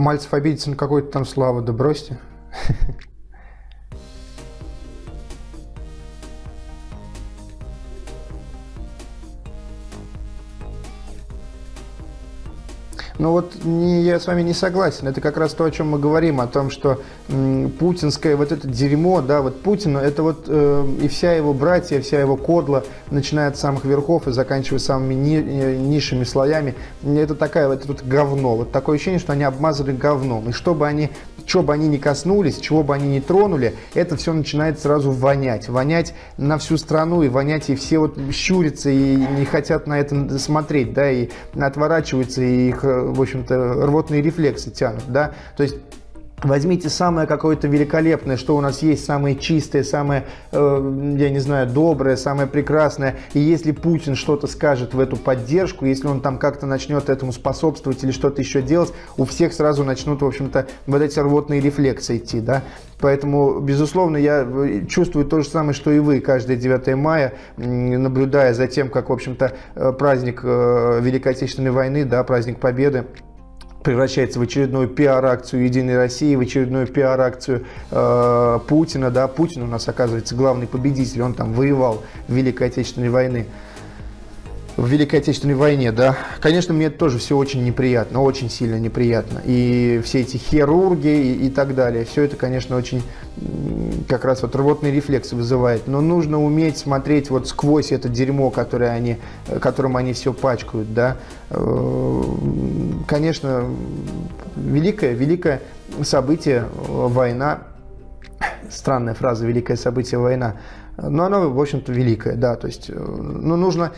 Мальцев обидится на какой-то там славу, да бросьте. Но вот не, я с вами не согласен. Это как раз то, о чем мы говорим, о том, что м, путинское вот это дерьмо, да, вот Путин, это вот э, и вся его братья, вся его кодла, начиная от самых верхов и заканчивая самыми ни, э, низшими слоями, это такая, вот это вот говно. Вот такое ощущение, что они обмазаны говном. И чтобы они что бы они ни коснулись, чего бы они ни тронули, это все начинает сразу вонять. Вонять на всю страну и вонять, и все вот щурятся и не хотят на это смотреть, да, и отворачиваются, и их, в общем-то, рвотные рефлексы тянут, да. То есть Возьмите самое какое-то великолепное, что у нас есть, самое чистое, самое, э, я не знаю, доброе, самое прекрасное. И если Путин что-то скажет в эту поддержку, если он там как-то начнет этому способствовать или что-то еще делать, у всех сразу начнут, в общем-то, вот эти рвотные рефлексы идти, да. Поэтому, безусловно, я э, чувствую то же самое, что и вы, каждое 9 мая, наблюдая за тем, как, в общем-то, э, праздник э, Великой Отечественной войны, да, праздник Победы, превращается в очередную пиар-акцию Единой России, в очередную пиар-акцию э, Путина. Да? Путин у нас, оказывается, главный победитель, он там воевал в Великой Отечественной войне в Великой Отечественной войне, да. Конечно, мне это тоже все очень неприятно, очень сильно неприятно. И все эти хирурги и, и так далее, все это, конечно, очень как раз вот рвотный рефлекс вызывает. Но нужно уметь смотреть вот сквозь это дерьмо, которое они, которым они все пачкают, да. Э, конечно, великое, великое событие, война, странная фраза, великое событие, война, но оно, в общем-то, великое, да, то есть, э, ну, нужно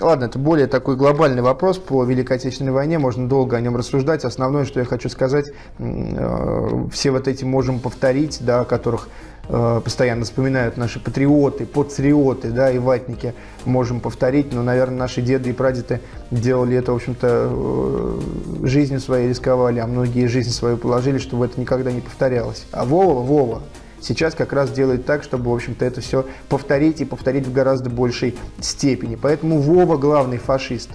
Ладно, это более такой глобальный вопрос по Великой Отечественной войне, можно долго о нем рассуждать. Основное, что я хочу сказать, э, все вот эти можем повторить, да, о которых э, постоянно вспоминают наши патриоты, патриоты, да, и ватники, можем повторить, но, наверное, наши деды и прадеды делали это, в общем-то, жизнью своей рисковали, а многие жизнь свою положили, чтобы это никогда не повторялось. А Вова, Вова, сейчас как раз делает так, чтобы, в общем-то, это все повторить и повторить в гораздо большей степени. Поэтому Вова главный фашист.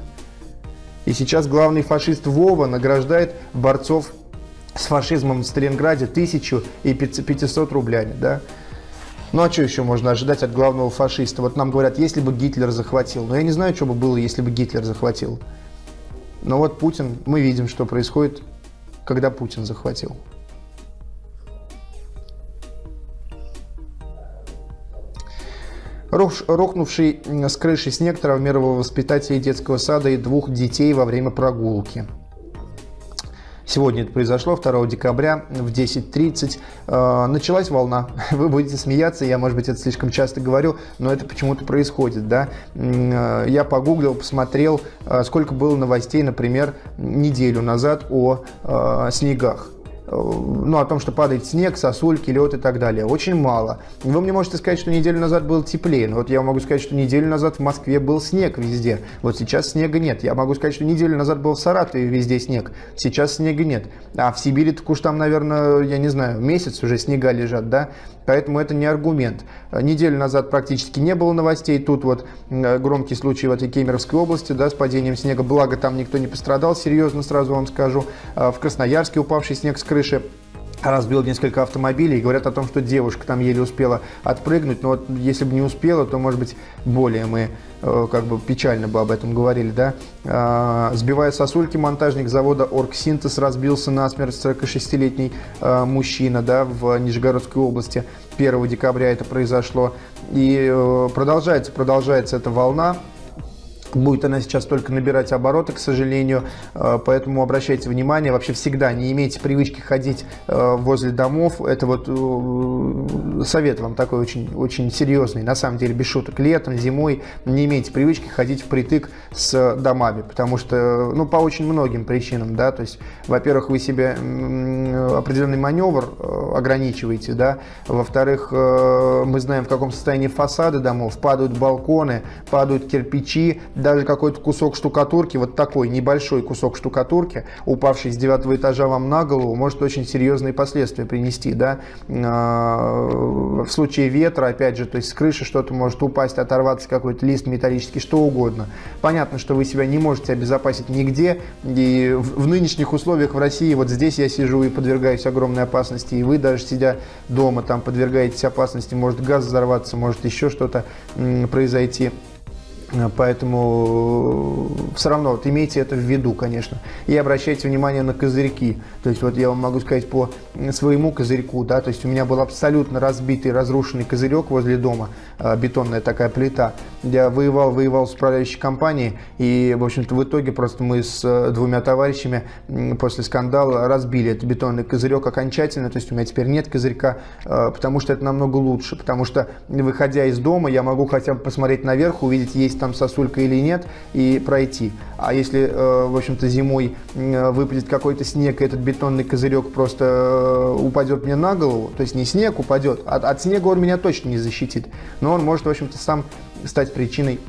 И сейчас главный фашист Вова награждает борцов с фашизмом в Сталинграде тысячу и 500 рублями, да. Ну а что еще можно ожидать от главного фашиста? Вот нам говорят, если бы Гитлер захватил. Но я не знаю, что бы было, если бы Гитлер захватил. Но вот Путин, мы видим, что происходит, когда Путин захватил. Рухнувший с крыши снег травмировал воспитателей детского сада и двух детей во время прогулки. Сегодня это произошло, 2 декабря в 10.30. Э, началась волна. Вы будете смеяться, я, может быть, это слишком часто говорю, но это почему-то происходит. Да? Э, я погуглил, посмотрел, э, сколько было новостей, например, неделю назад о э, снегах. Э, ну, о том, что падает снег, сосульки, лед и так далее. Очень мало. Вы мне можете сказать, что неделю назад было теплее. Но вот я могу сказать, что неделю назад в Москве был снег везде. Вот сейчас снега нет. Я могу сказать, что неделю назад был в Саратове везде снег. Сейчас снега нет. А в Сибири так уж там, наверное, я не знаю, месяц уже снега лежат, да? Поэтому это не аргумент. Неделю назад практически не было новостей. Тут вот громкий случай в этой Кемеровской области да, с падением снега. Благо там никто не пострадал, серьезно сразу вам скажу. А в Красноярске упавший снег с крыши разбил несколько автомобилей говорят о том, что девушка там еле успела отпрыгнуть, но вот если бы не успела, то, может быть, более мы э, как бы печально бы об этом говорили, да. А, сбивая сосульки, монтажник завода «Оргсинтез» разбился насмерть 46-летний э, мужчина, да, в Нижегородской области. 1 декабря это произошло. И э, продолжается, продолжается эта волна Будет она сейчас только набирать обороты, к сожалению, э, поэтому обращайте внимание, вообще всегда не имейте привычки ходить э, возле домов. Это вот э, совет вам такой очень, очень серьезный, на самом деле, без шуток. Летом, зимой не имейте привычки ходить впритык с домами, потому что, ну, по очень многим причинам, да, то есть, во-первых, вы себе определенный маневр ограничиваете, да, во-вторых, мы знаем, в каком состоянии фасады домов, падают балконы, падают кирпичи, даже какой-то кусок штукатурки, вот такой небольшой кусок штукатурки, упавший с девятого этажа вам на голову, может очень серьезные последствия принести, да. А, в случае ветра, опять же, то есть с крыши что-то может упасть, оторваться какой-то лист металлический, что угодно. Понятно, что вы себя не можете обезопасить нигде, и в нынешних условиях в России, вот здесь я сижу и подвергаюсь огромной опасности, и вы даже сидя дома там подвергаетесь опасности, может газ взорваться, может еще что-то произойти. Э, поэтому э, все равно вот имейте это в виду, конечно. И обращайте внимание на козырьки. То есть вот я вам могу сказать по своему козырьку, да, то есть у меня был абсолютно разбитый, разрушенный козырек возле дома, э, бетонная такая плита. Я воевал, воевал с управляющей компанией, и, в общем-то, в итоге просто мы с двумя товарищами после скандала разбили этот бетонный козырек окончательно, то есть у меня теперь нет козырька, потому что это намного лучше, потому что, выходя из дома, я могу хотя бы посмотреть наверх, увидеть, есть там сосулька или нет, и пройти. А если, э, в общем-то, зимой э, выпадет какой-то снег, и этот бетонный козырек просто э, упадет мне на голову, то есть не снег упадет, от, от снега он меня точно не защитит, но он может, в общем-то, сам стать причиной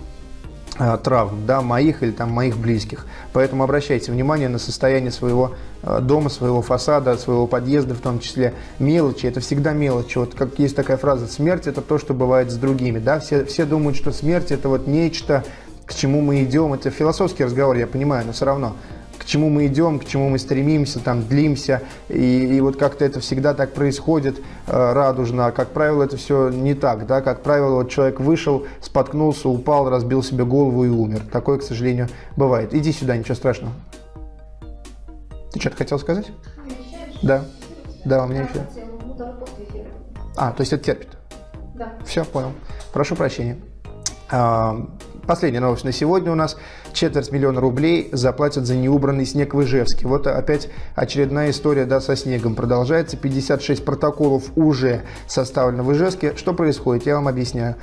травм, да, моих или там моих близких. Поэтому обращайте внимание на состояние своего э, дома, своего фасада, своего подъезда, в том числе мелочи. Это всегда мелочи. Вот как есть такая фраза, смерть это то, что бывает с другими, да. Все, все думают, что смерть это вот нечто, к чему мы идем. Это философский разговор, я понимаю, но все равно к чему мы идем, к чему мы стремимся, там, длимся. И, и вот как-то это всегда так происходит э, радужно. Как правило, это все не так. Да? Как правило, вот человек вышел, споткнулся, упал, разбил себе голову и умер. Такое, к сожалению, бывает. Иди сюда, ничего страшного. Ты что-то хотел сказать? Да. Да, у меня эфир. А, то есть это терпит? Да. Все, понял. Прошу прощения. А, последняя новость на сегодня у нас четверть миллиона рублей заплатят за неубранный снег в Ижевске. Вот опять очередная история да, со снегом продолжается. 56 протоколов уже составлено в Ижевске. Что происходит? Я вам объясняю.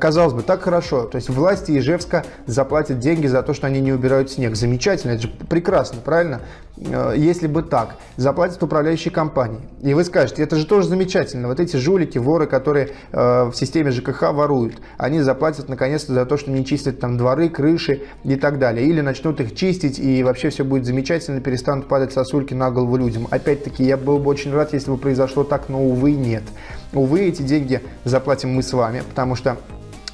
Казалось бы, так хорошо. То есть власти Ижевска заплатят деньги за то, что они не убирают снег. Замечательно, это же прекрасно, правильно? Э, если бы так, заплатят управляющие компании. И вы скажете, это же тоже замечательно. Вот эти жулики, воры, которые э, в системе ЖКХ воруют, они заплатят наконец-то за то, что не чистят там дворы, крыши и так далее. Или начнут их чистить, и вообще все будет замечательно, перестанут падать сосульки на голову людям. Опять-таки, я был бы очень рад, если бы произошло так, но, увы, нет. Увы, эти деньги заплатим мы с вами, потому что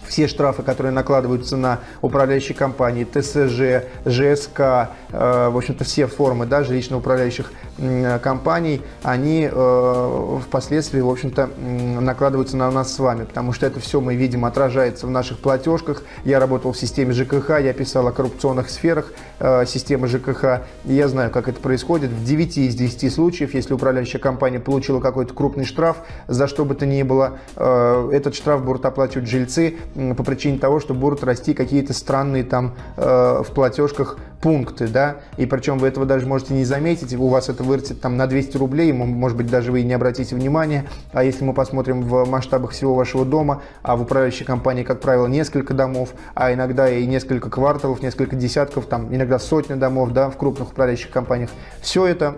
все штрафы, которые накладываются на управляющие компании, ТСЖ, ЖСК, э, в общем-то все формы да, жилищно-управляющих компаний, они э, впоследствии, в общем-то, накладываются на нас с вами, потому что это все мы видим, отражается в наших платежках. Я работал в системе ЖКХ, я писал о коррупционных сферах э, системы ЖКХ, и я знаю, как это происходит. В 9 из 10 случаев, если управляющая компания получила какой-то крупный штраф, за что бы то ни было, э, этот штраф будут оплачивать жильцы по причине того, что будут расти какие-то странные там в платежках пункты, да, и причем вы этого даже можете не заметить, у вас это вырастет там на 200 рублей, может быть, даже вы и не обратите внимания, а если мы посмотрим в масштабах всего вашего дома, а в управляющей компании, как правило, несколько домов, а иногда и несколько кварталов, несколько десятков, там иногда сотни домов, да, в крупных управляющих компаниях, все это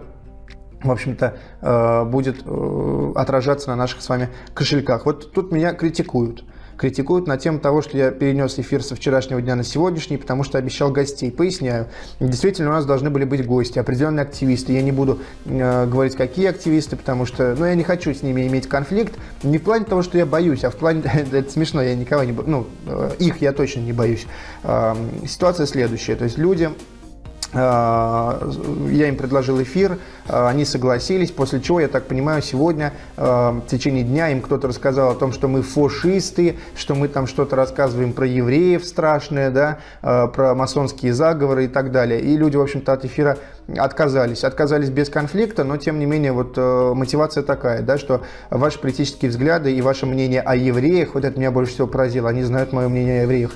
в общем-то, э, будет э, отражаться на наших с вами кошельках. Вот тут меня критикуют критикуют на тему того, что я перенес эфир со вчерашнего дня на сегодняшний, потому что обещал гостей. Поясняю. Действительно, у нас должны были быть гости, определенные активисты. Я не буду э, говорить, какие активисты, потому что ну, я не хочу с ними иметь конфликт. Не в плане того, что я боюсь, а в плане... это смешно, я никого не боюсь. Ну, э, их я точно не боюсь. Ситуация следующая. То есть люди я им предложил эфир, Э, они согласились, после чего, я так понимаю, сегодня э, в течение дня им кто-то рассказал о том, что мы фашисты, что мы там что-то рассказываем про евреев страшное, да, про масонские заговоры и так далее. И люди, в общем-то, от эфира отказались. Отказались без конфликта, но тем не менее вот мотивация такая, да, что ваши политические взгляды и ваше мнение о евреях, вот это меня больше всего поразило, они знают мое мнение о евреях,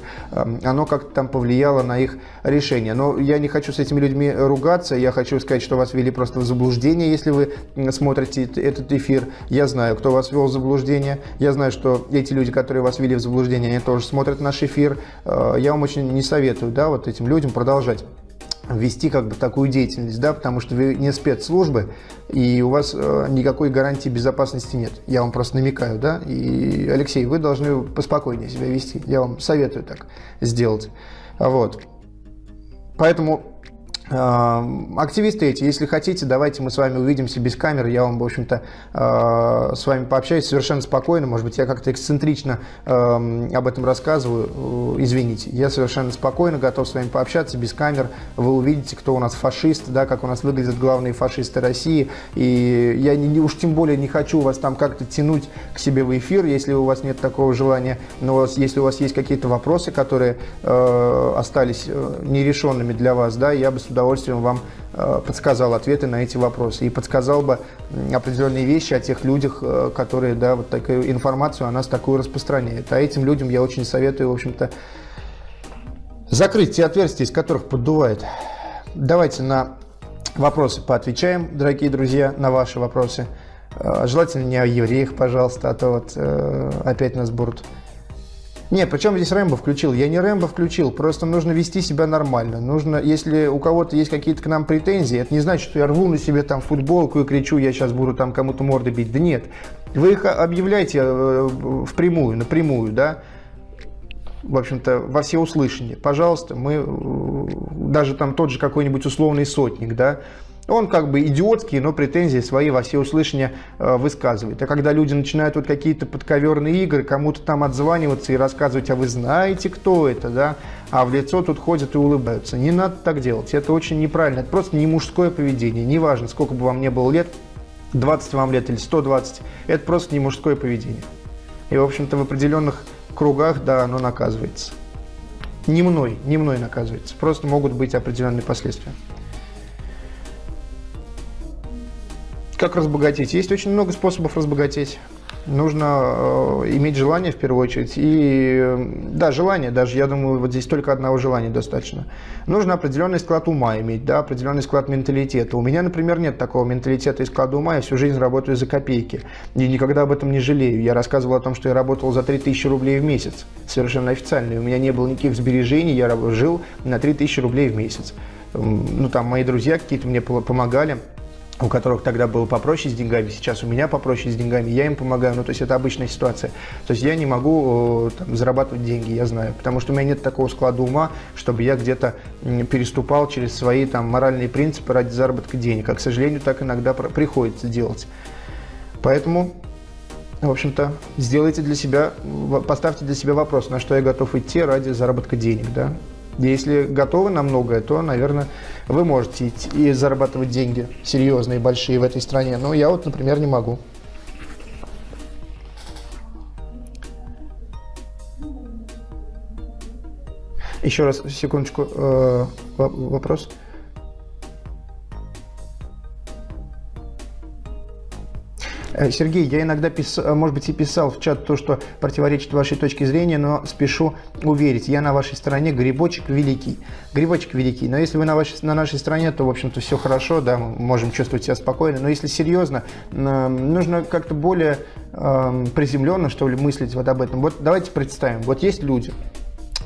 оно как-то там повлияло на их решение. Но я не хочу с этими людьми ругаться, я хочу сказать, что вас вели просто в заблуждение если вы смотрите этот эфир. Я знаю, кто вас ввел в заблуждение. Я знаю, что эти люди, которые вас ввели в заблуждение, они тоже смотрят наш эфир. Э, я вам очень не советую, да, вот этим людям продолжать вести как бы такую деятельность, да, потому что вы не спецслужбы, и у вас э, никакой гарантии безопасности нет. Я вам просто намекаю, да, и, Алексей, вы должны поспокойнее себя вести. Я вам советую так сделать. Вот. Поэтому Активисты эти, если хотите, давайте мы с вами увидимся без камеры, я вам, в общем-то, а, с вами пообщаюсь совершенно спокойно, может быть, я как-то эксцентрично об этом рассказываю, извините, я совершенно спокойно готов с вами пообщаться без камер, вы увидите, кто у нас фашист, да, как у нас выглядят главные фашисты России, и я не, уж тем более не хочу вас там как-то тянуть к себе в эфир, если у вас нет такого желания, но если у вас есть какие-то вопросы, которые э, остались э, нерешенными для вас, да, я бы с удовольствием вам э, подсказал ответы на эти вопросы и подсказал бы определенные вещи о тех людях, э, которые, да, вот такую информацию о нас такую распространяют. А этим людям я очень советую, в общем-то, закрыть те отверстия, из которых поддувает. Давайте на вопросы поотвечаем, дорогие друзья, на ваши вопросы. Э, желательно не о евреях, пожалуйста, а то вот опять нас будут Не, причем здесь Рэмбо включил? Я не Рэмбо включил, просто нужно вести себя нормально. Нужно, если у кого-то есть какие-то к нам претензии, это не значит, что я рву на себе там футболку и кричу, я сейчас буду там кому-то морды бить. Да нет, вы их объявляете э, впрямую, напрямую, да, в общем-то, во все услышания. Пожалуйста, мы, э, даже там тот же какой-нибудь условный сотник, да, он как бы идиотский, но претензии свои во все услышания э, высказывает. А когда люди начинают вот какие-то подковерные игры, кому-то там отзваниваться и рассказывать, а вы знаете, кто это, да, а в лицо тут ходят и улыбаются. Не надо так делать, это очень неправильно, это просто не мужское поведение, неважно, сколько бы вам не было лет, 20 вам лет или 120, это просто не мужское поведение. И, в общем-то, в определенных кругах, да, оно наказывается. Не мной, не мной наказывается. Просто могут быть определенные последствия. Как разбогатеть? Есть очень много способов разбогатеть. Нужно э, иметь желание в первую очередь. И э, да, желание, даже я думаю, вот здесь только одного желания достаточно. Нужно определенный склад ума иметь, да, определенный склад менталитета. У меня, например, нет такого менталитета и склада ума. Я всю жизнь работаю за копейки. И никогда об этом не жалею. Я рассказывал о том, что я работал за 3000 рублей в месяц. Совершенно официально. У меня не было никаких сбережений. Я жил на 3000 рублей в месяц. Ну, там мои друзья какие-то мне помогали у которых тогда было попроще с деньгами, сейчас у меня попроще с деньгами, я им помогаю, ну, то есть это обычная ситуация. То есть я не могу э, там, зарабатывать деньги, я знаю, потому что у меня нет такого склада ума, чтобы я где-то переступал через свои там моральные принципы ради заработка денег. А, к сожалению, так иногда приходится делать. Поэтому, в общем-то, сделайте для себя, поставьте для себя вопрос, на что я готов идти ради заработка денег, да. Если готовы на многое, то, наверное, вы можете и зарабатывать деньги серьезные, большие в этой стране. Но я вот, например, не могу. Еще раз, секундочку, э, вопрос. Сергей, я иногда, пис... Э, может быть, и писал в чат то, что противоречит вашей точке зрения, но спешу уверить, я на вашей стороне, грибочек великий. Грибочек великий. Но если вы на, вашей, на нашей стороне, то, в общем-то, все хорошо, да, мы можем чувствовать себя спокойно. Но если серьезно, нужно как-то более э, приземленно, что ли, мыслить вот об этом. Вот давайте представим, вот есть люди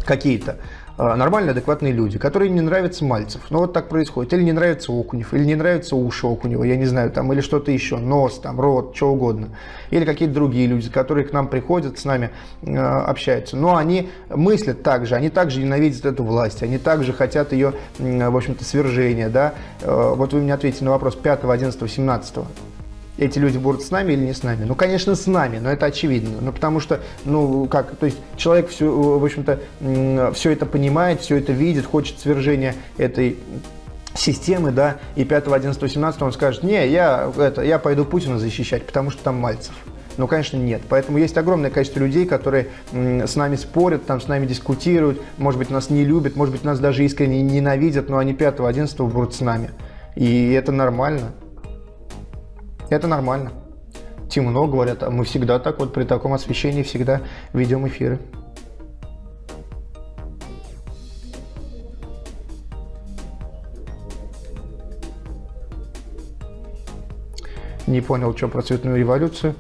какие-то, а, нормальные, адекватные люди, которые не нравятся Мальцев. Ну, вот так происходит. Или не нравится Окунев, или не нравятся уши Окунева, я не знаю, там, или что-то еще, нос, там, рот, что угодно. Или какие-то другие люди, которые к нам приходят, с нами э, общаются. Но они мыслят так же, они также ненавидят эту власть, они также хотят ее, э, в общем-то, свержения, да. Э, вот вы мне ответите на вопрос 5, 11, 17 эти люди будут с нами или не с нами? Ну, конечно, с нами, но это очевидно. Ну, потому что, ну, как, то есть человек, все, в общем-то, все это понимает, все это видит, хочет свержения этой системы, да, и 5, 11, 17 он скажет, не, я, это, я пойду Путина защищать, потому что там Мальцев. Ну, конечно, нет. Поэтому есть огромное количество людей, которые с нами спорят, там, с нами дискутируют, может быть, нас не любят, может быть, нас даже искренне ненавидят, но они 5, 11 будут с нами. И это нормально. Это нормально. Темно, говорят, а мы всегда так вот при таком освещении всегда ведем эфиры. Не понял, что про цветную революцию.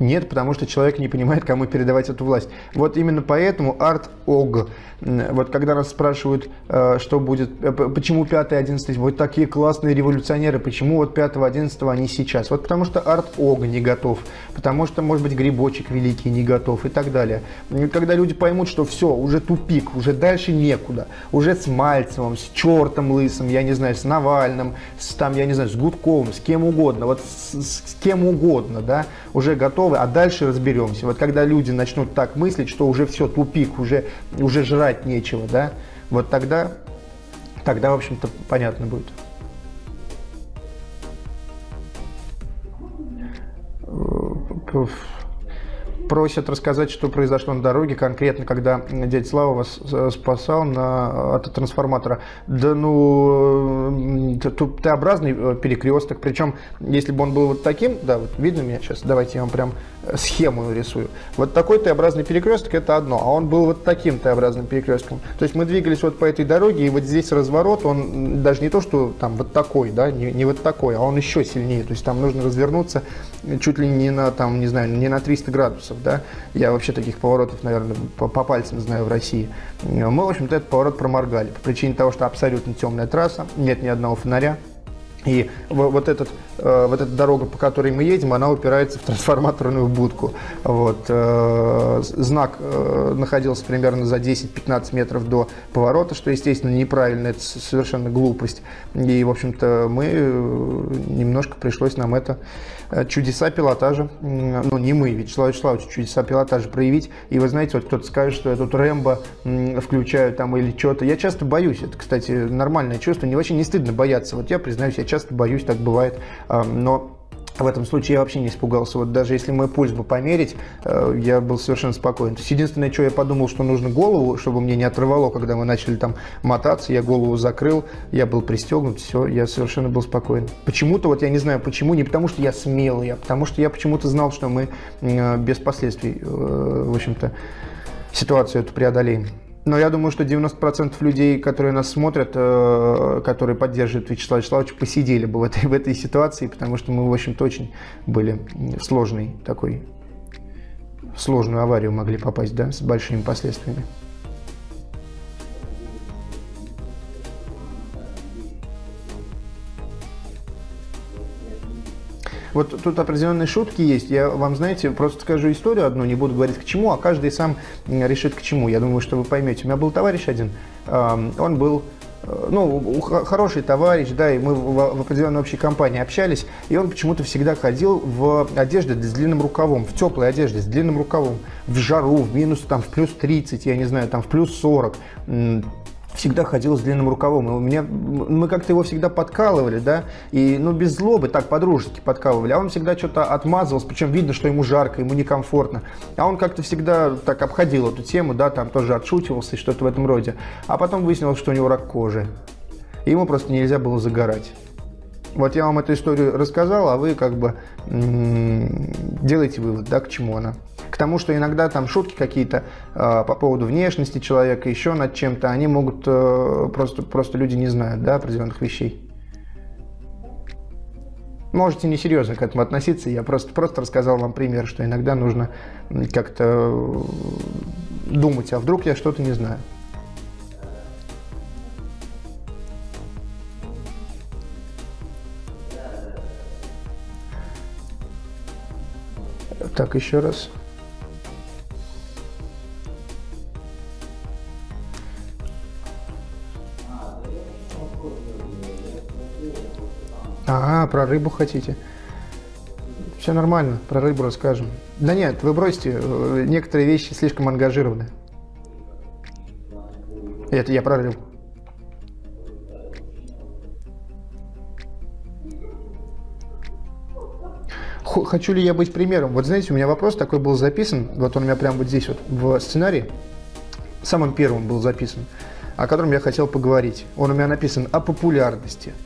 Нет, потому что человек не понимает, кому передавать эту власть. Вот именно поэтому арт-ог вот когда нас спрашивают, э, что будет, э, почему 5 и 11, вот такие классные революционеры, почему вот 5 11 они сейчас? Вот потому что арт-ог не готов, потому что, может быть, грибочек великий не готов и так далее. Когда люди поймут, что все, уже тупик, уже дальше некуда, уже с Мальцевым, с чертом лысым, я не знаю, с Навальным, с, там, я не знаю, с Гудковым, с кем угодно, вот с, с кем угодно, да, уже готовы, а дальше разберемся. Вот когда люди начнут так мыслить, что уже все, тупик, уже, уже жрать нечего, да, вот тогда, тогда, в общем-то, понятно будет. Просят рассказать, что произошло на дороге, конкретно, когда дядя Слава вас э, спасал на, от трансформатора. Да ну, тут Т-образный перекресток, причем, если бы он был вот таким, да, вот видно меня сейчас, давайте я вам прям схему рисую. Вот такой Т-образный перекресток это одно, а он был вот таким Т-образным перекрестком. То есть мы двигались вот по этой дороге, и вот здесь разворот, он даже не то, что там вот такой, да, не, не вот такой, а он еще сильнее. То есть там нужно развернуться чуть ли не на, там, не знаю, не на 300 градусов, да. Я вообще таких поворотов, наверное, по, по пальцам знаю в России. Мы, в общем-то, этот поворот проморгали по причине того, что абсолютно темная трасса, нет ни одного фонаря. И вот, этот, э, вот эта дорога, по которой мы едем, она упирается в трансформаторную будку. Вот. Э, знак э, находился примерно за 10-15 метров до поворота, что, естественно, неправильно, это совершенно глупость. И, в общем-то, мы немножко пришлось нам это чудеса пилотажа, ну не мы, Вячеслав Вячеславович, чудеса пилотажа проявить. И вы знаете, вот кто-то скажет, что я тут Рэмбо включаю там или что-то. Я часто боюсь, это, кстати, нормальное чувство, мне вообще не стыдно бояться. Вот я признаюсь, я часто боюсь, так бывает, но в этом случае я вообще не испугался. Вот даже если мой пульс бы померить, э, я был совершенно спокоен. То есть единственное, что я подумал, что нужно голову, чтобы мне не отрывало, когда мы начали там мотаться, я голову закрыл, я был пристегнут, все, я совершенно был спокоен. Почему-то, вот я не знаю почему, не потому что я смелый, а потому что я почему-то знал, что мы э, без последствий, э, в общем-то, ситуацию эту преодолеем. Но я думаю, что 90% людей, которые нас смотрят, э, которые поддерживают Вячеслава Вячеславовича, посидели бы в этой, в этой ситуации, потому что мы, в общем-то, очень были в сложной такой, в сложную аварию могли попасть, да, с большими последствиями. Вот тут определенные шутки есть. Я вам, знаете, просто скажу историю одну, не буду говорить к чему, а каждый сам решит к чему. Я думаю, что вы поймете. У меня был товарищ один, он был э, ну, хороший товарищ, да, и мы в, определенной общей компании общались, и он почему-то всегда ходил в одежде с длинным рукавом, в теплой одежде с длинным рукавом, в жару, в минус, там, в плюс 30, я не знаю, там, в плюс 40, всегда ходил с длинным рукавом. И у меня, мы как-то его всегда подкалывали, да, и, ну, без злобы, так, по-дружески подкалывали, а он всегда что-то отмазывался, причем видно, что ему жарко, ему некомфортно. А он как-то всегда так обходил эту тему, да, там тоже отшутивался и что-то в этом роде. А потом выяснилось, что у него рак кожи. И ему просто нельзя было загорать. Вот я вам эту историю рассказал, а вы как бы делаете вывод, да, к чему она. К тому, что иногда там шутки какие-то э, по поводу внешности человека, еще над чем-то, они могут э, просто, просто люди не знают, да, определенных вещей. Можете несерьезно к этому относиться, я просто, просто рассказал вам пример, что иногда нужно как-то э, думать, а вдруг я что-то не знаю. Так, еще раз. А, про рыбу хотите? Все нормально, про рыбу расскажем. Да нет, вы бросьте, э, некоторые вещи слишком ангажированы. Это я про рыбу. Хочу ли я быть примером? Вот знаете, у меня вопрос такой был записан, вот он у меня прямо вот здесь вот в сценарии, самым первым был записан, о котором я хотел поговорить. Он у меня написан о популярности –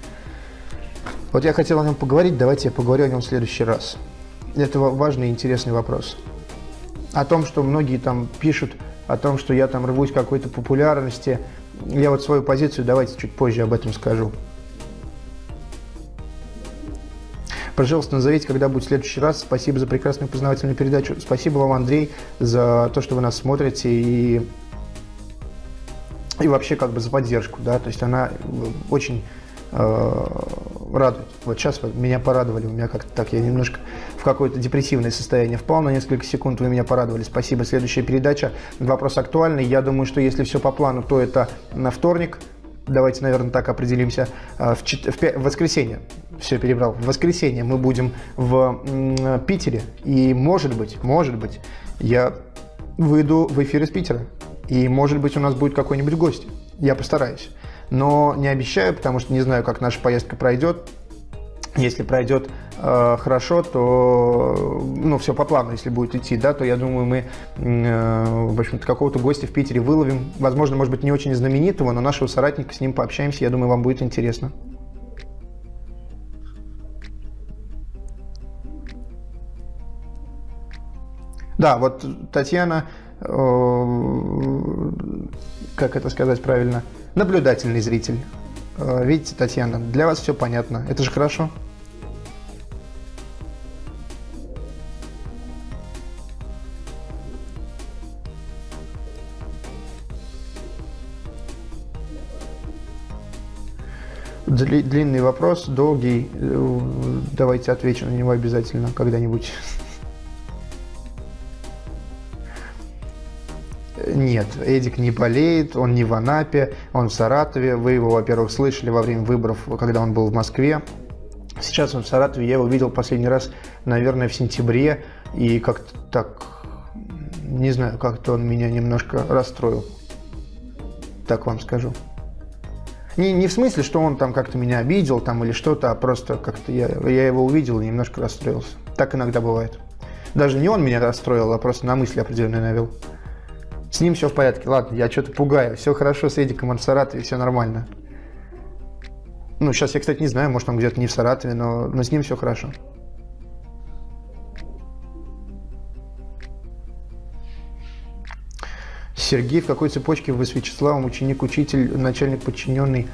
вот я хотел о нем поговорить, давайте я поговорю о нем в следующий раз. Это важный и интересный вопрос. О том, что многие там пишут, о том, что я там рвусь какой-то популярности. Я вот свою позицию, давайте чуть позже об этом скажу. Пожалуйста, назовите, когда будет следующий раз. Спасибо за прекрасную познавательную передачу. Спасибо вам, Андрей, за то, что вы нас смотрите и, и вообще как бы за поддержку. Да? То есть она очень э, радует. Вот сейчас меня порадовали, у меня как-то так, я немножко в какое-то депрессивное состояние впал на несколько секунд, вы меня порадовали. Спасибо. Следующая передача. Вопрос актуальный. Я думаю, что если все по плану, то это на вторник. Давайте, наверное, так определимся. А, в, чет... в, в воскресенье, все перебрал, в воскресенье мы будем в Питере. И может быть, может быть, я выйду в эфир из Питера. И может быть у нас будет какой-нибудь гость. Я постараюсь но не обещаю, потому что не знаю, как наша поездка пройдет. Если пройдет э, хорошо, то ну, все по плану, если будет идти, да, то я думаю, мы, э, в общем-то, какого-то гостя в Питере выловим. Возможно, может быть, не очень знаменитого, но нашего соратника с ним пообщаемся. Я думаю, вам будет интересно. Да, вот Татьяна, э, как это сказать правильно, наблюдательный зритель. Э, видите, Татьяна, для вас все понятно. Это же хорошо. Длинный вопрос, долгий. Э, давайте отвечу на него обязательно когда-нибудь. Нет, Эдик не болеет, он не в Анапе, он в Саратове. Вы его, во-первых, слышали во время выборов, когда он был в Москве. Сейчас он в Саратове, я его видел последний раз, наверное, в сентябре, и как-то так, не знаю, как-то он меня немножко расстроил. Так вам скажу. Не, не в смысле, что он там как-то меня обидел там или что-то, а просто как-то я, я его увидел и немножко расстроился. Так иногда бывает. Даже не он меня расстроил, а просто на мысли определенные навел. С ним все в порядке. Ладно, я что-то пугаю. Все хорошо с Эдиком, он в Саратове, все нормально. Ну, сейчас я, кстати, не знаю, может, он где-то не в Саратове, но, но с ним все хорошо. Сергей, в какой цепочке вы с Вячеславом, ученик, учитель, начальник, подчиненный?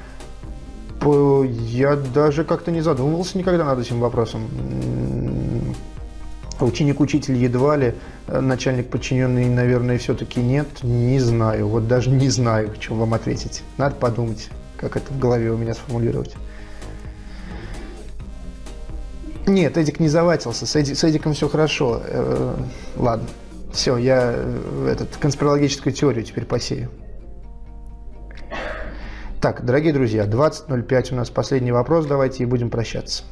Я даже как-то не задумывался никогда над этим вопросом. Ученик-учитель едва ли, э, начальник подчиненный, наверное, все-таки нет. Не знаю, вот даже не знаю, чем вам ответить. Надо подумать, как это в голове у меня сформулировать. Нет, Эдик не заватился, с, Эди, с Эдиком все хорошо. Э, ладно, все, я э, этот, конспирологическую теорию теперь посею. Так, дорогие друзья, 20.05 у нас последний вопрос, давайте и будем прощаться.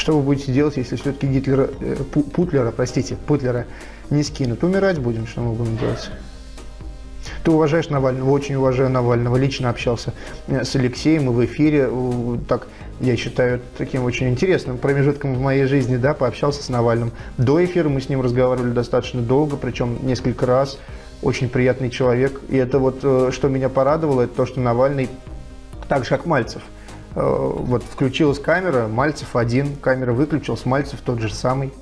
Что вы будете делать, если все-таки Гитлера, э, Путлера, простите, Путлера не скинут? Умирать будем, что мы будем делать? Ты уважаешь Навального, очень уважаю Навального, лично общался э, с Алексеем и в эфире, так, я считаю, таким очень интересным промежутком в моей жизни, да, пообщался с Навальным. До эфира мы с ним разговаривали достаточно долго, причем несколько раз, очень приятный человек, и это вот, э, что меня порадовало, это то, что Навальный, так же, как Мальцев – вот включилась камера, Мальцев один, камера выключилась, Мальцев тот же самый.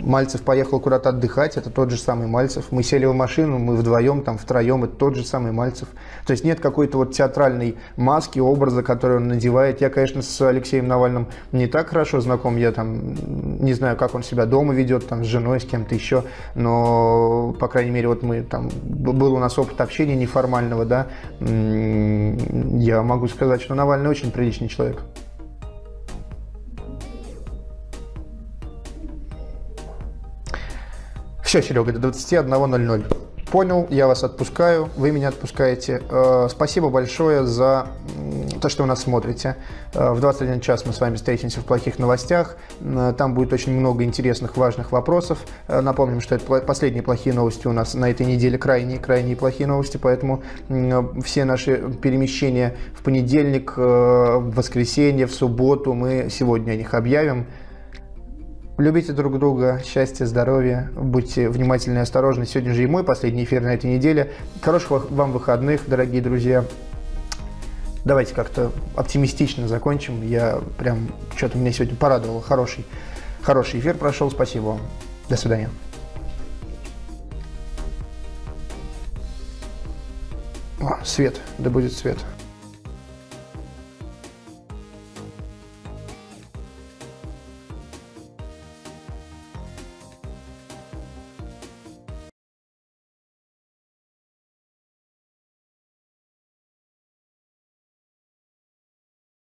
Мальцев поехал куда-то отдыхать, это тот же самый Мальцев. Мы сели в машину, мы вдвоем, там, втроем, это тот же самый Мальцев. То есть нет какой-то вот театральной маски, образа, который он надевает. Я, конечно, с Алексеем Навальным не так хорошо знаком, я там не знаю, как он себя дома ведет, там, с женой, с кем-то еще, но, по крайней мере, вот мы там, был у нас опыт общения неформального, да, я могу сказать, что Навальный очень приличный человек. Все, Серега, до 21.00. Понял, я вас отпускаю, вы меня отпускаете. Э, спасибо большое за то, что вы нас смотрите. Э, в 21 час мы с вами встретимся в плохих новостях. Э, там будет очень много интересных, важных вопросов. Напомним, что это последние плохие новости у нас на этой неделе, крайние, крайние плохие новости, поэтому все наши перемещения в понедельник, в воскресенье, в субботу мы сегодня о них объявим. Любите друг друга, счастья, здоровья, будьте внимательны и осторожны. Сегодня же и мой последний эфир на этой неделе. Хороших вам выходных, дорогие друзья. Давайте как-то оптимистично закончим. Я прям что-то меня сегодня порадовал. Хороший, хороший эфир прошел. Спасибо вам. До свидания. О, свет, да будет свет.